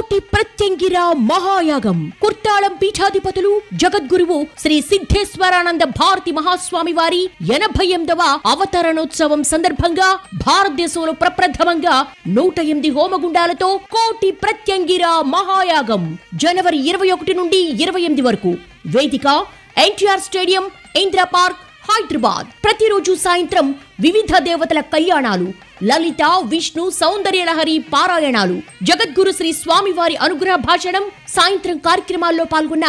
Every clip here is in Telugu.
కోటి ప్రత్యంగిర మహాయాగం. కుర్తాళం పీఠాధిపతులు జగద్గురువు శ్రీ సిద్ధేశ్వరానంద భారతి మహాస్వామి వారి ఎనభై ఎనిమిదవ అవతరణోత్సవం సందర్భంగా భారతదేశంలో ప్రప్రథమంగా నూట ఎనిమిది హోమగుండాలతో కోటి ప్రత్యంగిర మహాయాగం. జనవరి ఇరవై ఒకటి నుండి ఇరవై ఎనిమిది వరకు. వేదిక ఎన్టీఆర్ స్టేడియం ఇందిరా పార్క్ హైదరాబాద్. ప్రతిరోజు సాయంత్రం వివిధ దేవతల కళ్యాణాలు. లలిత విష్ణు సౌందర్యలహరి పారాయణాలు. జగద్గురు శ్రీ స్వామివారి అనుగ్రహ భాషణం సాయంత్రం కార్యక్రమాల్లో పాల్గొన్న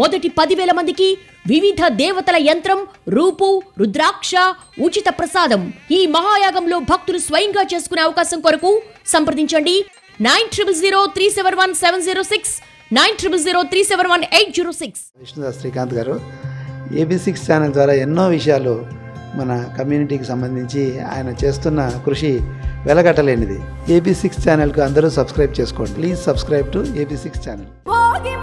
మొదటి పదివేల మందికి వివిధ దేవతల యంత్రం రూపు రుద్రాక్ష ఉచిత ప్రసాదం. ఈ మహాయాగంలో భక్తులు స్వయంగా చేసుకునే అవకాశం కొరకు సంప్రదించండి. Nine triple zero three seven one seven zero six nine triple zero three seven one eight zero six. Vishnudas Srikanth గారు ఏబీ సిక్స్ ఛానల్ ద్వారా ఎన్నో విషయాలు మన కమ్యూనిటీకి సంబంధించి ఆయన చేస్తున్న కృషి వెలగట్టలేనిది. ఏబీ సిక్స్ ఛానల్కు అందరూ సబ్స్క్రైబ్ చేసుకోండి. Please subscribe to A B six channel. Bhogi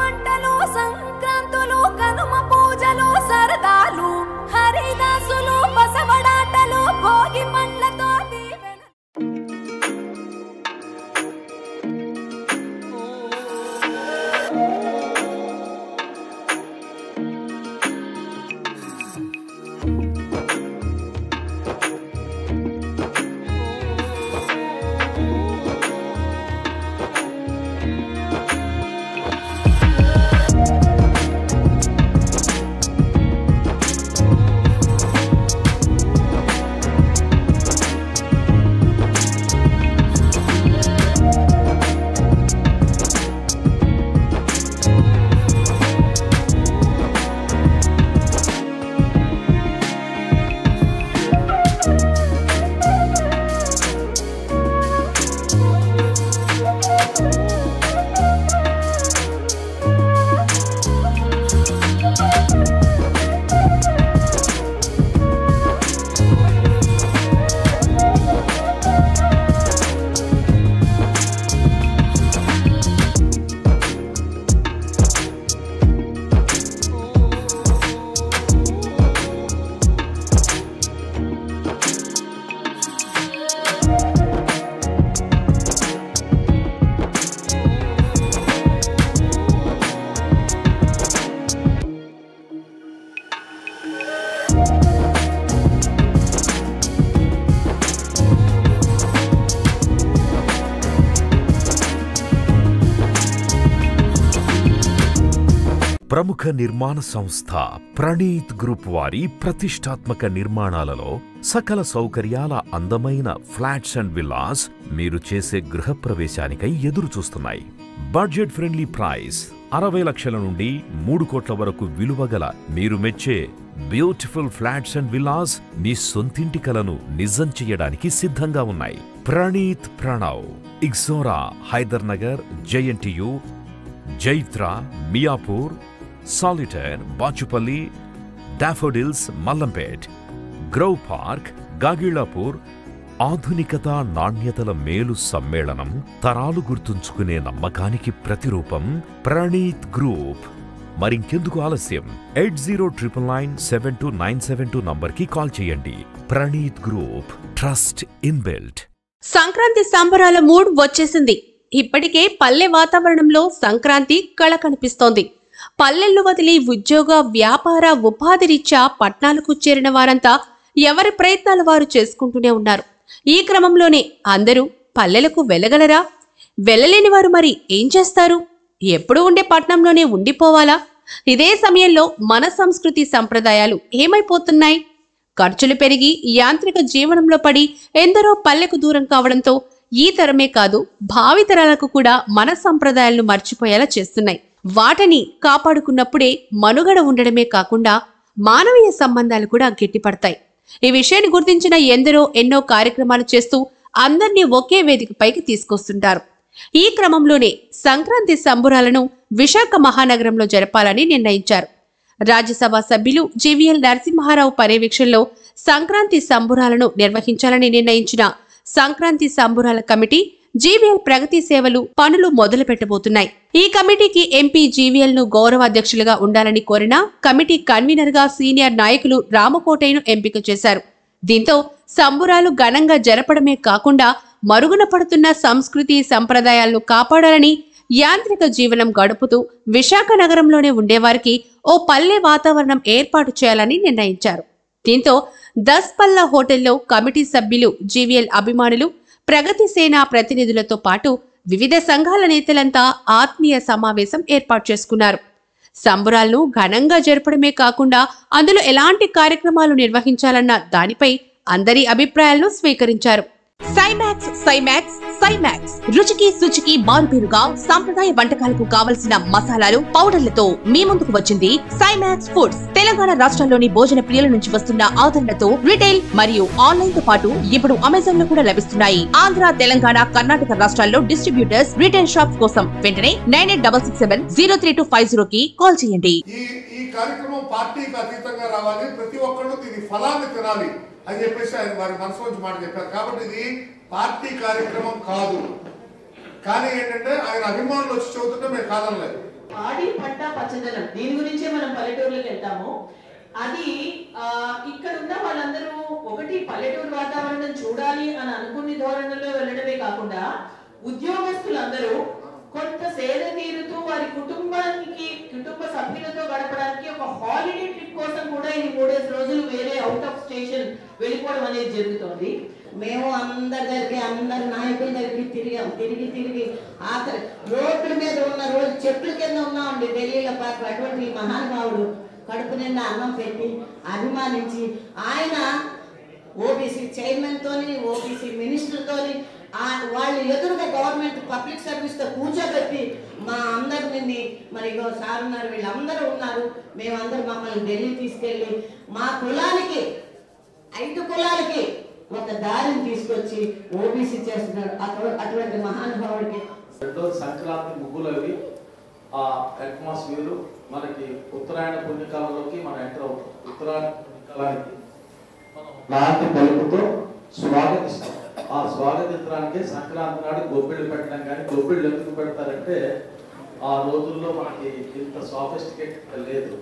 ప్రముఖ నిర్మాణ సంస్థ ప్రణీత్ గ్రూప్ వారి ప్రతిష్టాత్మక నిర్మాణాలలో సకల సౌకర్యాల అందమైన ఫ్లాట్స్ అండ్ విల్లాస్ మీరు చేసే గృహప్రవేశానికై ఎదురు చూస్తున్నాయి బడ్జెట్ ఫ్రెండ్లీ ప్రైస్ అరవై లక్షల నుండి మూడు కోట్ల వరకు విలువగల మీరు మెచ్చే బ్యూటిఫుల్ ఫ్లాట్స్ అండ్ విల్లాస్ మీ సొంతింటి కలను నిజం చేయడానికి సిద్ధంగా ఉన్నాయి. Praneeth Pranav Ixora Hyder Nagar JNTU Jaitra Miyapur Solitaire Bachupally Daffodils Mallampet గ్రౌ park Gagillapur ఆధునికత నాణ్యతల మేలు సమ్మేళనం తరాలు గుర్తుంచుకునే నమ్మకానికి ప్రతిరూపం ప్రణీత్ గ్రూప్. మరింకెందుకు ఆలస్యం? Eight zero triple nine seven two nine seven two నంబర్కి కాల్ చేయండి. Praneeth Group trust inbuilt. Sankranti సంబరాల మూడ్ వచ్చేసింది. ఇప్పటికే పల్లె వాతావరణంలో సంక్రాంతి కళ కనిపిస్తోంది. పల్లెల్లో వదిలి ఉద్యోగ వ్యాపార ఉపాధి రీత్యా పట్నాలకు చేరిన వారంతా ఎవరి ప్రయత్నాలు వారు చేసుకుంటూనే ఉన్నారు. ఈ క్రమంలోనే అందరూ పల్లెలకు వెళ్ళగలరా? వెళ్ళలేని వారు మరి ఏం చేస్తారు? ఎప్పుడు ఉండే పట్నంలోనే ఉండిపోవాలా? ఇదే సమయంలో మన సంస్కృతి సంప్రదాయాలు ఏమైపోతున్నాయి? ఖర్చులు పెరిగి యాంత్రిక జీవనంలో పడి ఎందరో పల్లెకు దూరం కావడంతో ఈ తరమే కాదు భావితరాలకు కూడా మన సంప్రదాయాలను మర్చిపోయేలా చేస్తున్నాయి. వాటిని కాపాడుకున్నప్పుడే మనుగడ ఉండడమే కాకుండా మానవీయ సంబంధాలు కూడా గట్టిపడతాయి. ఈ విషయాన్ని గుర్తించిన ఎందరో ఎన్నో కార్యక్రమాలు చేస్తూ అందరినీ ఒకే వేదికపైకి తీసుకొస్తుంటారు. ఈ క్రమంలోనే సంక్రాంతి సంబురాలను విశాఖ మహానగరంలో జరపాలని నిర్ణయించారు. రాజ్యసభ సభ్యులు జీవీఎల్ నరసింహారావు పర్యవేక్షణలో సంక్రాంతి సంబురాలను నిర్వహించాలని నిర్ణయించిన సంక్రాంతి సంబురాల కమిటీ జీవీఎల్ ప్రగతి సేవలు పనులు మొదలు పెట్టబోతున్నాయి ఈ కమిటీకి ఎంపీ జీవీఎల్ను గౌరవ అధ్యక్షులుగా ఉండాలని కోరిన కమిటీ కన్వీనర్గా సీనియర్ నాయకులు రామకోటయ్యను ఎంపిక చేశారు. దీంతో సంబురాలు ఘనంగా జరపడమే కాకుండా మరుగున పడుతున్న సంస్కృతి సంప్రదాయాలను కాపాడాలని యాంత్రిక జీవనం గడుపుతూ విశాఖ నగరంలోనే ఉండేవారికి ఓ పల్లె వాతావరణం ఏర్పాటు చేయాలని నిర్ణయించారు. దీంతో దస్ పల్లా హోటల్లో కమిటీ సభ్యులు జీవీఎల్ అభిమానులు ప్రగతి సేన ప్రతినిధులతో పాటు వివిధ సంఘాల నేతలంతా ఆత్మీయ సమావేశం ఏర్పాటు చేసుకున్నారు. సంబురాలను ఘనంగా జరపడమే కాకుండా అందులో ఎలాంటి కార్యక్రమాలు నిర్వహించాలన్న దానిపై అందరి అభిప్రాయాలను స్వీకరించారు. సైమాక్స్ సైమాక్స్ సైమాక్స్ రుచికి శుచికి మారుపేరుగా సాంప్రదాయ వంటకాలకు కావలసిన మసాలాలు పౌడర్లతో మీ ముందుకు వచ్చింది సైమాక్స్ ఫుడ్స్. తెలంగాణ రాష్ట్రంలోని భోజన ప్రియుల నుంచి వస్తున్న ఆదరణతో రిటైల్ మరియు ఆన్లైన్తో పాటు ఇప్పుడు అమెజాన్లో కూడా లభిస్తున్నాయి. ఆంధ్ర తెలంగాణ కర్ణాటక రాష్ట్రాల్లో డిస్ట్రిబ్యూటర్స్ రిటైల్ షాప్స్ కోసం వెంటనే nine eight double six seven zero three two five zero కి కాల్ చేయండి. ఈ కార్యక్రమం పార్టీకి అతీతంగా రావాలి. ప్రతి దీని ఫలాన్ని తినాలి అని చెప్పేసి ఆయన వారి మనసు మాట చెప్పారు. కాబట్టి ఇది పార్టీ కార్యక్రమం కాదు. కానీ ఏంటంటే ఆయన అభిమానులు వచ్చి చదువుతుంటే మేము కాదనలేదు పాడి పంట పచ్చదనం. దీని గురించే మనం పల్లెటూర్లకు వెళ్తాము. అది ఇక్కడ ఉన్న వాళ్ళందరూ ఒకటి పల్లెటూరు వాతావరణం చూడాలి అని అనుకునే ధోరణిలో వెళ్ళడమే కాకుండా ఉద్యోగస్తులందరూ కొంత సేద తీరుతూ వారి కుటుంబానికి కుటుంబ సభ్యులతో గడపడానికి ఒక హాలిడే ట్రిప్ కోసం కూడా ఈ మూడేసి రోజులు వేరే అవుట్ ఆఫ్ స్టేషన్ వెళ్ళిపోవడం అనేది జరుగుతోంది. మేము అందరి దగ్గరికి అందరి నాయకుల దగ్గరికి తిరిగాం. తిరిగి తిరిగి ఆఖరి రోడ్ల మీద ఉన్న రోజు చెట్ల కింద ఉన్నామండి ఢిల్లీలో పాటు అటువంటి మహానుభావుడు కడుపు నిండా అన్నం పెట్టి అభిమానించి ఆయన ఓబీసీ చైర్మన్తోని ఓబీసీ మినిస్టర్తోని వాళ్ళు ఎదురుగా గవర్నమెంట్ పబ్లిక్ సర్వీస్తో కూర్చోబెట్టి మా అందరిని మరి ఇగో సార్ ఉన్నారు వీళ్ళందరూ ఉన్నారు. మేమందరూ మమ్మల్ని ఢిల్లీ తీసుకెళ్ళి మా కులానికి ఐదు కులాలకి ఒక దారిని తీసుకొచ్చి ఓబీసీ చేస్తున్నాడు. అటు- అటువంటి మహానుభావుడికి రెండో సంక్రాంతి ముగ్గులు అవి ఆ అట్మాస్ఫియర్ మనకి ఉత్తరాయణ పుణ్యకాలంలోకి మనం ఎంటర్ అవుతాం ఉత్తరాయణ పుణ్యకాలానికి నాటి పలుకుతో స్వాగతిస్తాం. ఆ స్వాగతించడానికి సంక్రాంతి నాడు గొబ్బిళ్ళు పెట్టడం కానీ గొబ్బిళ్ళు ఎందుకు పెడతారంటే ఆ రోజుల్లో మనకి ఇంత సాఫిస్టికేట్ లేదు.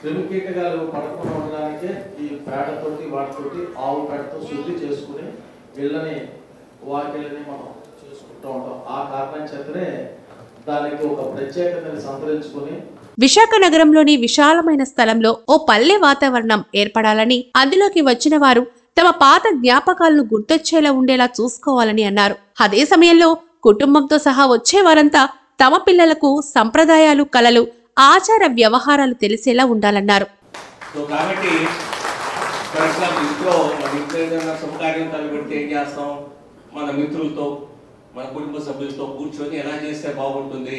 క్రిమికీటకాలు పడకుండా ఉండడానికే ఈ పేడతోటి వాటితోటి ఆవు పేడతో శుద్ధి చేసుకుని వీళ్ళని వాకిళ్ళని మనం చేసుకుంటూ ఉంటాం. ఆ కారణం చేతనే దానికి ఒక ప్రత్యేకతని సంతరించుకుని విశాఖ నగరంలోని విశాలమైన స్థలంలో ఓ పల్లె వాతావరణం ఏర్పడాలని అందులోకి వచ్చిన వారు తమ పాత జ్ఞాపకాలను గుర్తొచ్చేలా ఉండేలా చూసుకోవాలని అన్నారు. అదే సమయంలో కుటుంబంతో సహా వచ్చే వారంతా తమ పిల్లలకు సంప్రదాయాలు కలలు ఆచార వ్యవహారాలు తెలిసేలా ఉండాలన్నారు. సో కాబట్టి ఫర్ ఎగ్జాంపుల్ ఇంట్లో మన ఇంట్లో ఏదైనా శుభకార్యం తలపెడితే ఏం చేస్తాం? మన మిత్రులతో మన కుటుంబ సభ్యులతో కూర్చొని ఎలా చేస్తే బాగుంటుంది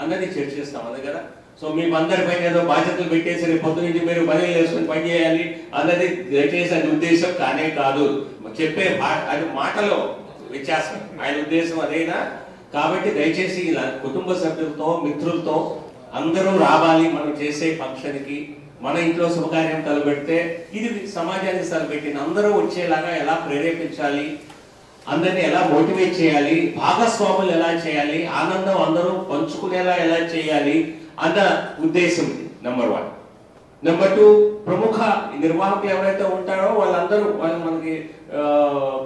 అన్నది చర్చిస్తాం అంతే కదా? సో మేము అందరిపైన ఏదో బాధ్యతలు పెట్టేసి రేపు పొద్దు నుంచి మీరు పని చేసుకుని పని చేయాలి అన్నది దయచేసి అది ఉద్దేశం కానే కాదు. చెప్పే అది మాటలో వ్యత్యాసం. ఆయన ఉద్దేశం అదేనా? కాబట్టి దయచేసి ఇలా కుటుంబ సభ్యులతో మిత్రులతో అందరూ రావాలి మనం చేసే ఫంక్షన్కి మన ఇంట్లో శుభకార్యం తలపెడితే ఇది సమాజానికి తలపెట్టింది. అందరూ వచ్చేలాగా ఎలా ప్రేరేపించాలి అందరిని ఎలా మోటివేట్ చేయాలి భాగస్వాములు ఎలా చేయాలి ఆనందం అందరూ పంచుకునేలా ఎలా చేయాలి అన్న ఉద్దేశం నెంబర్ వన్ నెంబర్ టూ ప్రముఖ నిర్వాహకులు ఎవరైతే ఉంటారో వాళ్ళందరూ వాళ్ళు మనకి ఆ,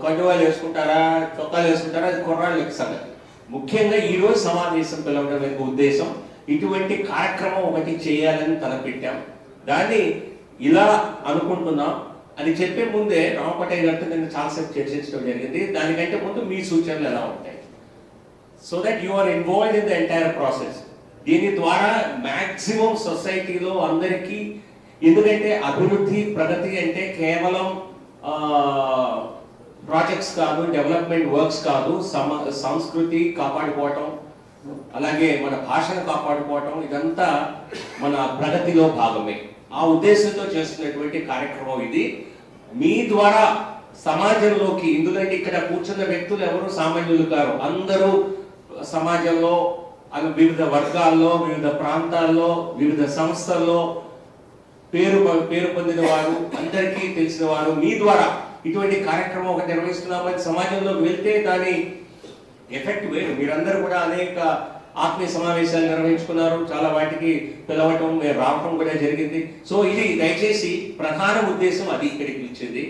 కండువాలు వేసుకుంటారా చొక్కాలు వేసుకుంటారా అది కుర్రాళ్ళు సంగతి. ముఖ్యంగా ఈరోజు సమావేశం పిలవడం యొక్క ఉద్దేశం ఇటువంటి కార్యక్రమం ఒకటి చేయాలని తలపెట్టాం. దాన్ని ఇలా అనుకుంటున్నాం. అని చెప్పే ముందే రామపటయ్య గారితో నేను చాలాసేపు చర్చించడం జరిగింది. దానికంటే ముందు మీ సూచనలు ఎలా ఉంటాయి? So that you are involve in the entire process దీని ద్వారా మ్యాక్సిమం సొసైటీలో అందరికీ ఎందుకంటే అభివృద్ధి ప్రగతి అంటే కేవలం ప్రాజెక్ట్స్ కాదు డెవలప్మెంట్ వర్క్స్ కాదు సమ సంస్కృతి కాపాడుకోవటం అలాగే మన భాషను కాపాడుకోవటం ఇదంతా మన ప్రగతిలో భాగమే. ఆ ఉద్దేశంతో చేస్తున్నటువంటి కార్యక్రమం ఇది. మీ ద్వారా సమాజంలోకి ఎందుకంటే ఇక్కడ కూర్చున్న వ్యక్తులు ఎవరు? సామాన్యులు కారు. అందరూ సమాజంలో అవి వివిధ వర్గాల్లో వివిధ ప్రాంతాల్లో వివిధ సంస్థల్లో పేరు పేరు పొందిన వారు అందరికీ తెలిసిన వారు. మీ ద్వారా ఇటువంటి కార్యక్రమం ఒకటి నిర్వహిస్తున్నామని సమాజంలోకి వెళ్తే దాని ఎఫెక్ట్ వేరు. మీరందరూ కూడా అనేక ఆత్మీయ సమావేశాలు నిర్వహించుకున్నారు. చాలా వాటికి పిలవటం మేము రావటం కూడా జరిగింది. సో ఇది దయచేసి ప్రధాన ఉద్దేశం అది ఇక్కడికి ఇచ్చింది.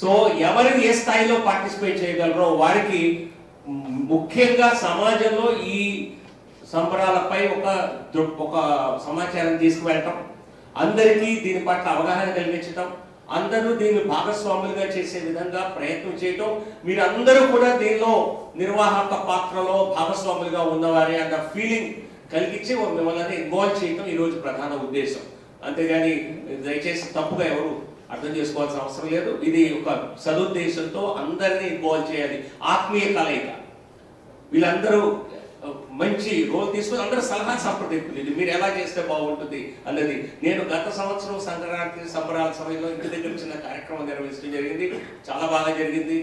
సో ఎవరు ఏ స్థాయిలో పార్టిసిపేట్ చేయగలరో వారికి ముఖ్యంగా సమాజంలో ఈ సంబరాలపై ఒక ఒక సమాచారం తీసుకువెళ్ళటం అందరికీ దీని పట్ల అవగాహన కలిగించటం అందరూ దీన్ని భాగస్వాములుగా చేసే విధంగా ప్రయత్నం చేయటం మీరందరూ కూడా దీనిలో నిర్వాహక పాత్రలో భాగస్వాములుగా ఉన్నవారే అన్న ఫీలింగ్ కలిగించి మిమ్మల్ని ఇన్వాల్వ్ చేయటం ఈ రోజు ప్రధాన ఉద్దేశం. అంతేగాని దయచేసి తప్పుగా ఎవరు అర్థం చేసుకోవాల్సిన అవసరం లేదు. ఇది ఒక సదుద్దేశంతో అందరినీ ఇన్వాల్వ్ చేయాలి. ఆత్మీయ కలయిక. వీళ్ళందరూ మంచి రోల్ తీసుకుని అందరూ సలహా సంప్రదింపులు మీరు ఎలా చేస్తే బాగుంటుంది అన్నది. నేను గత సంవత్సరం సంక్రాంతి సంబరాల సమయంలో ఇంటి దగ్గర చిన్న కార్యక్రమం నిర్వహించడం జరిగింది. చాలా బాగా జరిగింది.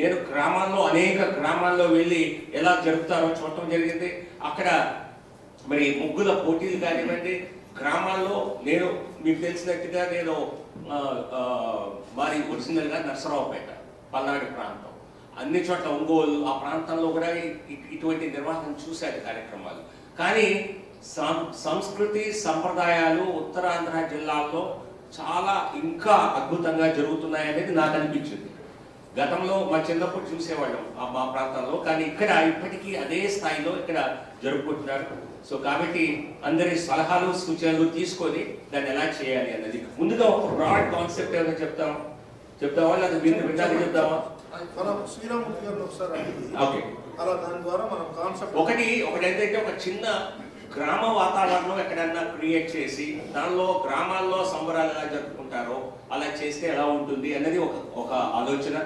నేను గ్రామాల్లో అనేక గ్రామాల్లో వెళ్ళి ఎలా జరుపుతారో చూడటం జరిగింది. అక్కడ మరి ముగ్గుల పోటీలు కానివ్వండి. గ్రామాల్లో నేను మీకు తెలిసినట్టుగా నేను మరి ఒరిజినల్గా నర్సరావుపేట పల్నాడు ప్రాంతం. అన్ని చోట్ల ఒంగోలు ఆ ప్రాంతంలో కూడా ఇటువంటి నిర్వహణ చూశారు కార్యక్రమాలు. కానీ సం- సంస్కృతి సంప్రదాయాలు ఉత్తరాంధ్ర జిల్లాల్లో చాలా ఇంకా అద్భుతంగా జరుగుతున్నాయి అనేది నాకు అనిపించింది. గతంలో మా చిన్నప్పుడు చూసేవాళ్ళం ఆ మా ప్రాంతంలో కానీ ఇక్కడ ఇప్పటికీ అదే స్థాయిలో ఇక్కడ జరుపుకుంటున్నారు. సో కాబట్టి అందరి సలహాలు సూచనలు తీసుకొని దాన్ని ఎలా చేయాలి అన్నది. ముందుగా ఒక బ్రాడ్ కాన్సెప్ట్ ఏమైనా చెప్తాం చెప్తావా? లేదా విన్నాక చెప్తావా? మనం శ్రీరామూర్తి గారిని ఒకసారి అడిగి. ఓకే. అలా దాని ద్వారా మనం కాన్సెప్ట్ ఒకటి ఒకటి ఏంటంటే ఒక చిన్న గ్రామ వాతావరణం ఎక్కడన్నా క్రియేట్ చేసి దానిలో గ్రామాల్లో సంబరాలు ఎలా జరుపుకుంటారో అలా చేస్తే ఎలా ఉంటుంది అనేది ఒక ఒక ఆలోచన.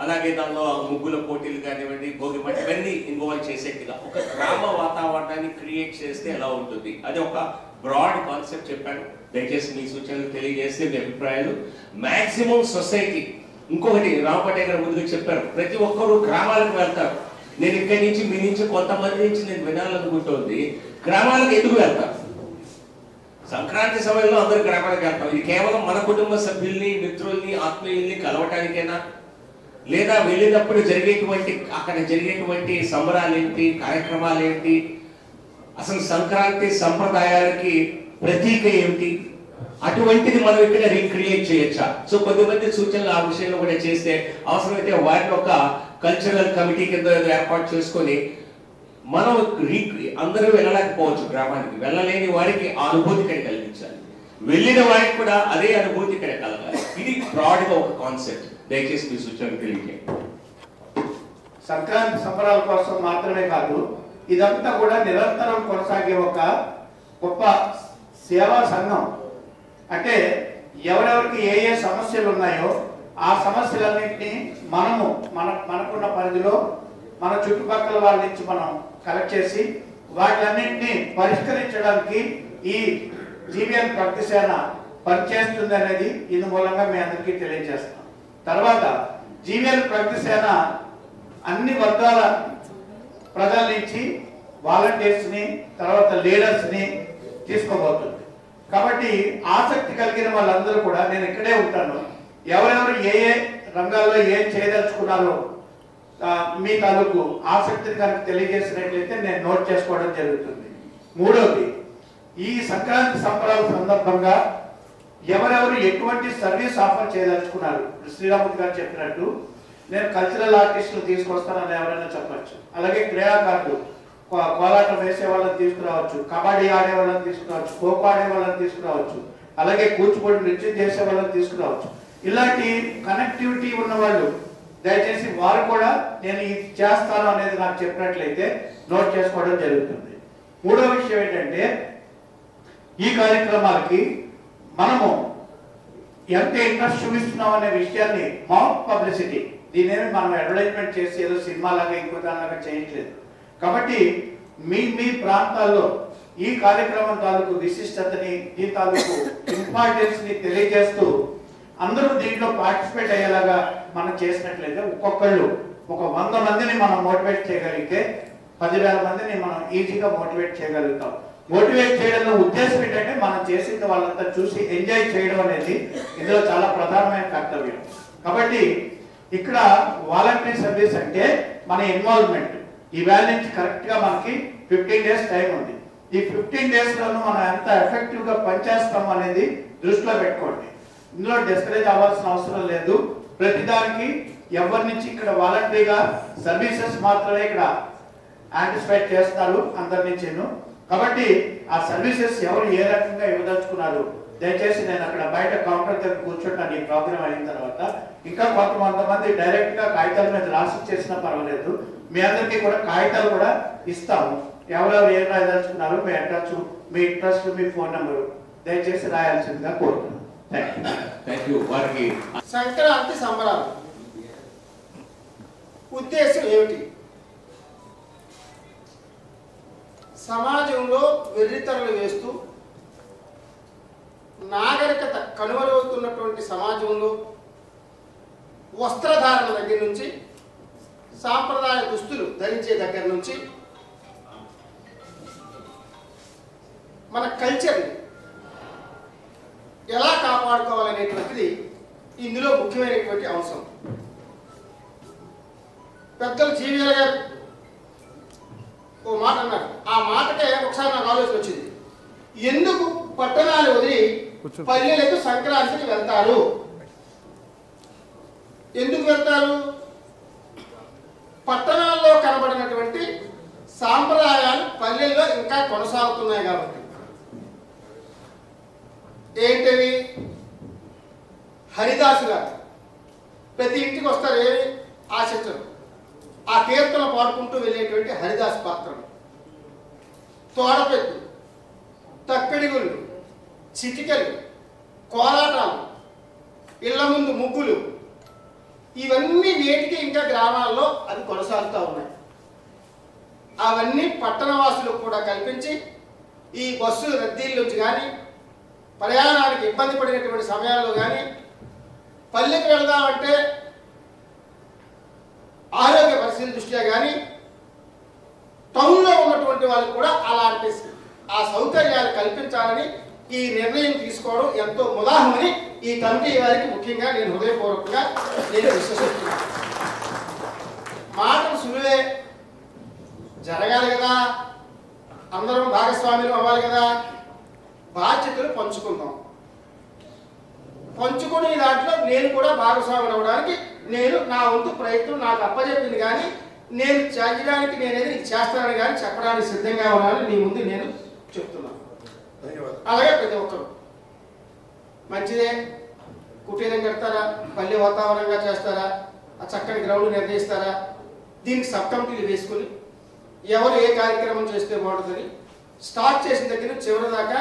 అలాగే దానిలో ముగ్గుల పోటీలు కానివ్వండి భోగి మంట ఇవన్నీ ఇన్వాల్వ్ చేసేట్టుగా ఒక గ్రామ వాతావరణాన్ని క్రియేట్ చేస్తే ఎలా ఉంటుంది? అది ఒక బ్రాడ్ కాన్సెప్ట్ చెప్పాను. దయచేసి మీ సూచనలు తెలియజేస్తే మీ అభిప్రాయాలు. మాక్సిమం సొసైటీ ఇంకొకటి రామపటే గారు ముందుకు చెప్పారు ప్రతి ఒక్కరూ గ్రామాలకు వెళ్తారు. నేను ఇక్కడి నుంచి మీ నుంచి కొంతమంది నుంచి నేను వినాలనుకుంటుంది. గ్రామాలకు ఎందుకు వెళ్తారు? సంక్రాంతి సమయంలో అందరు గ్రామాలకు వెళ్తాం ఇది కేవలం మన కుటుంబ సభ్యుల్ని మిత్రుల్ని ఆత్మీయుల్ని కలవటానికేనా? లేదా వెళ్ళినప్పుడు జరిగేటువంటి అక్కడ జరిగేటువంటి సంబరాలు ఏంటి కార్యక్రమాలు ఏంటి అసలు సంక్రాంతి సంప్రదాయాలకి ప్రతీక ఏమిటి అటువంటిది మనం ఇక్కడ రీక్రియేట్ చేయొచ్చా? సో కొద్దిమంది సూచనలు ఆ విషయంలో కూడా చేస్తే అవసరమైతే వారిని ఒక కల్చరల్ కమిటీ కింద ఏర్పాటు చేసుకొని మనం రీ- అందరూ వెళ్ళలేకపోవచ్చు గ్రామానికి. వెళ్ళలేని వారికి ఆ అనుభూతి ఇక్కడ కలిగించాలి వెళ్ళిన వారికి కూడా అదే అనుభూతి ఇక్కడ కలగాలి. ఇది బ్రాడ్గా ఒక కాన్సెప్ట్ దయచేసి మీ సూచనలు తెలియజేయండి. సంక్రాంతి సంబరాల కోసం మాత్రమే కాదు ఇదంతా కూడా నిరంతరం కొనసాగే ఒక గొప్ప సేవా సంఘం అంటే ఎవరెవరికి ఏ ఏ సమస్యలు ఉన్నాయో ఆ సమస్యలన్నింటినీ మనము మన మనకున్న పరిధిలో మన చుట్టుపక్కల వాళ్ళ నుంచి మనం కలెక్ట్ చేసి వాటన్నింటినీ పరిష్కరించడానికి ఈ జీవిఎన్ ప్రగతిసేన పనిచేస్తుంది అనేది ఇది మూలంగా మీ అందరికీ తెలియజేస్తాం. తర్వాత జీవిఎన్ ప్రగతిసేన అన్ని వర్గాల ప్రజల నుంచి వాలంటీర్స్ని తర్వాత లీడర్స్ని తీసుకోబోతుంది. కాబట్టి ఆసక్తి కలిగిన వాళ్ళందరూ కూడా నేను ఇక్కడే ఉంటాను. ఎవరెవరు ఏ ఏ రంగాల్లో ఏం చేయదలుచుకున్నారో మీ తాలూకు ఆసక్తిని కనుక తెలియజేసినట్లయితే నేను నోట్ చేసుకోవడం జరుగుతుంది. మూడవది ఈ సంక్రాంతి సంబరాల సందర్భంగా ఎవరెవరు ఎటువంటి సర్వీస్ ఆఫర్ చేయదలుచుకున్నారు? ఇప్పుడు గారు చెప్పినట్టు నేను కల్చరల్ ఆర్టిస్టులు తీసుకొస్తానని ఎవరైనా చెప్పచ్చు. అలాగే క్రీడాకారులు కోలాటం వేసే వాళ్ళని తీసుకురావచ్చు కబడ్డీ ఆడే వాళ్ళని తీసుకురావచ్చు ఖోఖో ఆడే వాళ్ళని తీసుకురావచ్చు అలాగే కూచిపూడి నృత్యం చేసే వాళ్ళని తీసుకురావచ్చు. ఇలాంటి కనెక్టివిటీ ఉన్న వాళ్ళు దయచేసి వారు కూడా నేను ఇది చేస్తాను అనేది నాకు చెప్పినట్లయితే నోట్ చేసుకోవడం జరుగుతుంది. మూడో విషయం ఏంటంటే ఈ కార్యక్రమాలకి మనము ఎంత ఇంట్రెస్ట్ చూపిస్తున్నాం అనే విషయాన్ని మౌత్ పబ్లిసిటీ దీనేమి మనం అడ్వర్టైజ్మెంట్ చేసి ఏదో సినిమా లాగా ఇంకో దానిలాగా చేయట్లేదు కాబట్టి మీ మీ ప్రాంతాల్లో ఈ కార్యక్రమం తాలూకు విశిష్టతని ఈ తాలూకు ఇంపార్టెన్స్ని తెలియజేస్తూ అందరూ దీంట్లో పార్టిసిపేట్ అయ్యేలాగా మనం చేసినట్లయితే ఒక్కొక్కళ్ళు ఒక వంద మందిని మనం మోటివేట్ చేయగలిగితే పదివేల మందిని మనం ఈజీగా మోటివేట్ చేయగలుగుతాం. మోటివేట్ చేయడంలో ఉద్దేశం ఏంటంటే మనం చేసింది వాళ్ళంతా చూసి ఎంజాయ్ చేయడం అనేది ఇందులో చాలా ప్రధానమైన కర్తవ్యం. కాబట్టి ఇక్కడ వాలంటరీ సర్వీస్ అంటే మన ఇన్వాల్వ్మెంట్ ఈవేళ నుంచి కరెక్ట్గా మనకి ఫిఫ్టీన్ డేస్ టైం ఉంది. ఈ ఫిఫ్టీన్ డేస్లోనూ మనం ఎంత ఎఫెక్టివ్గా పనిచేస్తాం అనేది దృష్టిలో పెట్టుకోండి. ఇందులో డిస్కరేజ్ అవ్వాల్సిన అవసరం లేదు. ప్రతిదానికి ఎవరి నుంచి ఇక్కడ వాలంటరీగా సర్వీసెస్ మాత్రమే ఇక్కడ ఆంటిసిపేట్ చేస్తారు అందరి నుంచిను. కాబట్టి ఆ సర్వీసెస్ ఎవరు ఏ రకంగా ఇవ్వదలుచుకున్నారు? దయచేసి నేను అక్కడ బయట కౌంటర్ దగ్గర కూర్చుంటాను. ఈ ప్రోగ్రామ్ అయిన తర్వాత ఇంకా కొంతమంది డైరెక్ట్గా కాగితాల మీద రాసి చేసినా పర్వాలేదు. మీ అందరికీ కూడా కాగితాలు కూడా ఇస్తాము. ఎవరెవరు ఏం రాయదలుచుకున్నారో మీ అడ్రస్ మీ ఇంట్రెస్ట్ మీ ఫోన్ నెంబర్. దయచేసి రాయాల్సిందిగా కోరుతున్నాను. థ్యాంక్ యూ వారికి సంక్రాంతి సంబరాలు. ఉద్దేశం ఏమిటి? సమాజంలో వెర్రితరలు వేస్తూ నాగరికత కనుమరువుతున్నటువంటి సమాజంలో వస్త్రధారణ దగ్గర నుంచి సాంప్రదాయ దుస్తులు ధరించే దగ్గర నుంచి మన కల్చర్ని ఎలా కాపాడుకోవాలనేటువంటిది ఇందులో ముఖ్యమైనటువంటి అంశం. పెద్దలు జీవీఎల్ గారు ఓ మాట అన్నారు. ఆ మాటకే ఒకసారి నాకు ఆలోచన వచ్చింది. ఎందుకు పట్టణాలు వదిలి పల్లెలకు సంక్రాంతికి వెళ్తారు? ఎందుకు వెళ్తారు? పట్టణాల్లో కనబడినటువంటి సాంప్రదాయాలు పల్లెల్లో ఇంకా కొనసాగుతున్నాయి కాబట్టి. ఏంటవి హరిదాసు గారు ప్రతి ఇంటికి వస్తారు ఏమి ఆశించరు. ఆ కీర్తన పాడుకుంటూ వెళ్ళేటువంటి హరిదాస్ పాత్రలు. తోడపెద్దు తక్కిడిగుళ్ళు చిటికలు కోలాటాలు ఇళ్ళ ముందు ముగ్గులు ఇవన్నీ నేటికి ఇంకా గ్రామాల్లో అవి కొనసాగుతూ ఉన్నాయి. అవన్నీ పట్టణవాసులకు కూడా కల్పించి ఈ బస్సు రద్దీల నుంచి కానీ ప్రయాణానికి ఇబ్బంది పడినటువంటి సమయాల్లో కానీ పల్లెకి వెళ్దామంటే ఆరోగ్య పరిస్థితి దృష్ట్యా కానీ టౌన్లో ఉన్నటువంటి వాళ్ళు కూడా అలాంటి ఆ సౌకర్యాలు కల్పించాలని ఈ నిర్ణయం తీసుకోవడం ఎంతో ముదాహమని ఈ కమిటీ వారికి ముఖ్యంగా నేను హృదయపూర్వకంగా నేను విశ్వసిస్తున్నాను. మాటలు సులువే జరగాలి కదా? అందరం భాగస్వామ్యం అవ్వాలి కదా? బాధ్యతలు పంచుకుందాం. పంచుకునే దాంట్లో నేను కూడా భాగస్వామి అవ్వడానికి నేను నా వంతు ప్రయత్నం నాకు అప్పచెప్పింది కానీ నేను చేయడానికి నేనేది చేస్తానని కానీ చెప్పడానికి సిద్ధంగా ఉన్నానని నీ ముందు నేను అలాగే ప్రతి ఒక్కరు. మంచిదే కుటీరం కడతారా పల్లె వాతావరణంగా చేస్తారా ఆ చక్కని గ్రౌండ్ నిర్ణయిస్తారా? దీనికి సబ్ కమిటీలు వేసుకుని ఎవరు ఏ కార్యక్రమం చేస్తే బాగుంటుందని స్టార్ట్ చేసిన దగ్గర చివరి దాకా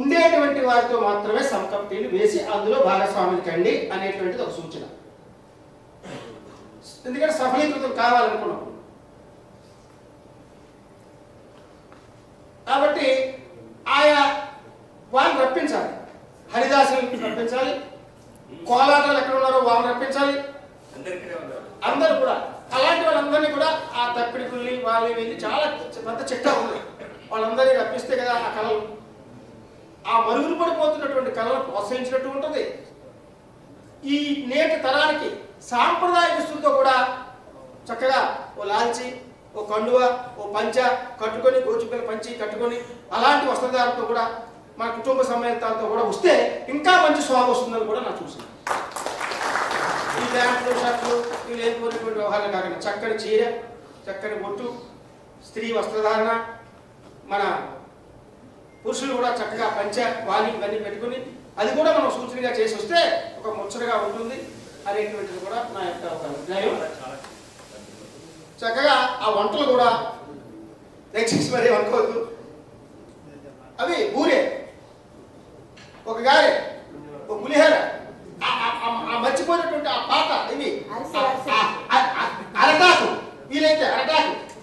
ఉండేటువంటి వారితో మాత్రమే సబ్ కమిటీలు వేసి అందులో భాగస్వాములు కండి అనేటువంటిది ఒక సూచన. ఎందుకంటే సఫలీకృతం కావాలనుకున్నాం. కాబట్టి ఆయా వాళ్ళని రప్పించాలి. హరిదాసుని రప్పించాలి. కోలాటాలు ఎక్కడ ఉన్నారో వాళ్ళని రప్పించాలి. అందరూ కూడా. అలాంటి వాళ్ళందరినీ కూడా ఆ తప్పిడికుల్ని వాళ్ళని వెళ్ళి చాలా పెద్ద చిట్టా ఉంది. వాళ్ళందరినీ రప్పిస్తే కదా ఆ కళలు. ఆ మరుగులు పడిపోతున్నటువంటి కళలు ప్రోత్సహించినట్టు ఉంటుంది. ఈ నేటి తరానికి సాంప్రదాయ దుస్తులతో కూడా చక్కగా ఓ లాల్చి ఓ కండువ ఓ పంచ కట్టుకొని గోచుకల పంచి కట్టుకొని అలాంటి వస్త్రధారంతో కూడా మన కుటుంబ సమేతాలతో కూడా వస్తే ఇంకా మంచి శోభ వస్తుందని కూడా నాకు చూసాను ఈ ప్యాంట్లు షర్ట్లు ఇవి లేకపోయినటువంటి వ్యవహారాలు కాకుండా చక్కని చీర చక్కని బొట్టు స్త్రీ వస్త్రధారణ మన పురుషులు కూడా చక్కగా పంచ వాలి ఇవన్నీ పెట్టుకుని అది కూడా మనం సూచనగా చేసి వస్తే ఒక ముచ్చటగా ఉంటుంది అనేటువంటిది కూడా నా యొక్క ఒక అభిప్రాయం. చక్కగా ఆ వంటలు కూడా దయచేసి మరి అనుకోవద్దు. అవి ఊరే. ఒక గారె ఒక పులిహోర. ఆ- మర్చిపోయినటువంటి ఆ పాట ఇవి అరటాకు. వీలైతే అరటాకు.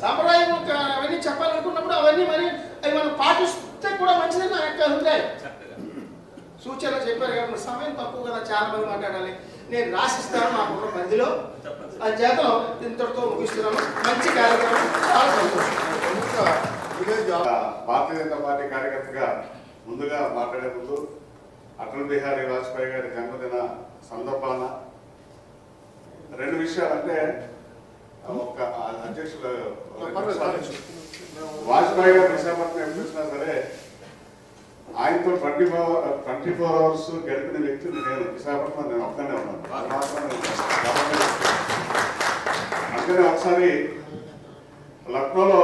సాంప్రదాయం అవన్నీ చెప్పాలనుకున్నప్పుడు అవన్నీ మరి అవి మనం పాటిస్తే కూడా మంచిదని నా యొక్క అభిప్రాయం. సూచనలు చెప్పారు కాబట్టి సమయం తక్కువ కదా చాలా మంది మాట్లాడాలి. నేను రాసిస్తాను నాకున్న పరిధిలో. ఆ చేతలో ఇంతటితో ముగిస్తున్నాను. మంచి కార్యక్రమం. చాలా సంతోషం. భారతీయ జనతా పార్టీ కార్యకర్తగా ముందుగా మాట్లాడే ముందు అటల్ బిహారీ వాజ్పేయి గారి జన్మదిన సందర్భాన రెండు విషయాలు అంటే ఒక అధ్యక్షులు వాజ్పేయి గారు విశాఖపట్నం ఎప్పుడు వచ్చినా సరే ఆయనతో twenty four twenty four hours గడిపిన వ్యక్తిని నేను విశాఖపట్నం నేను ఒక్కనే ఉన్నాను. అందుకనే ఒకసారి లక్నోలో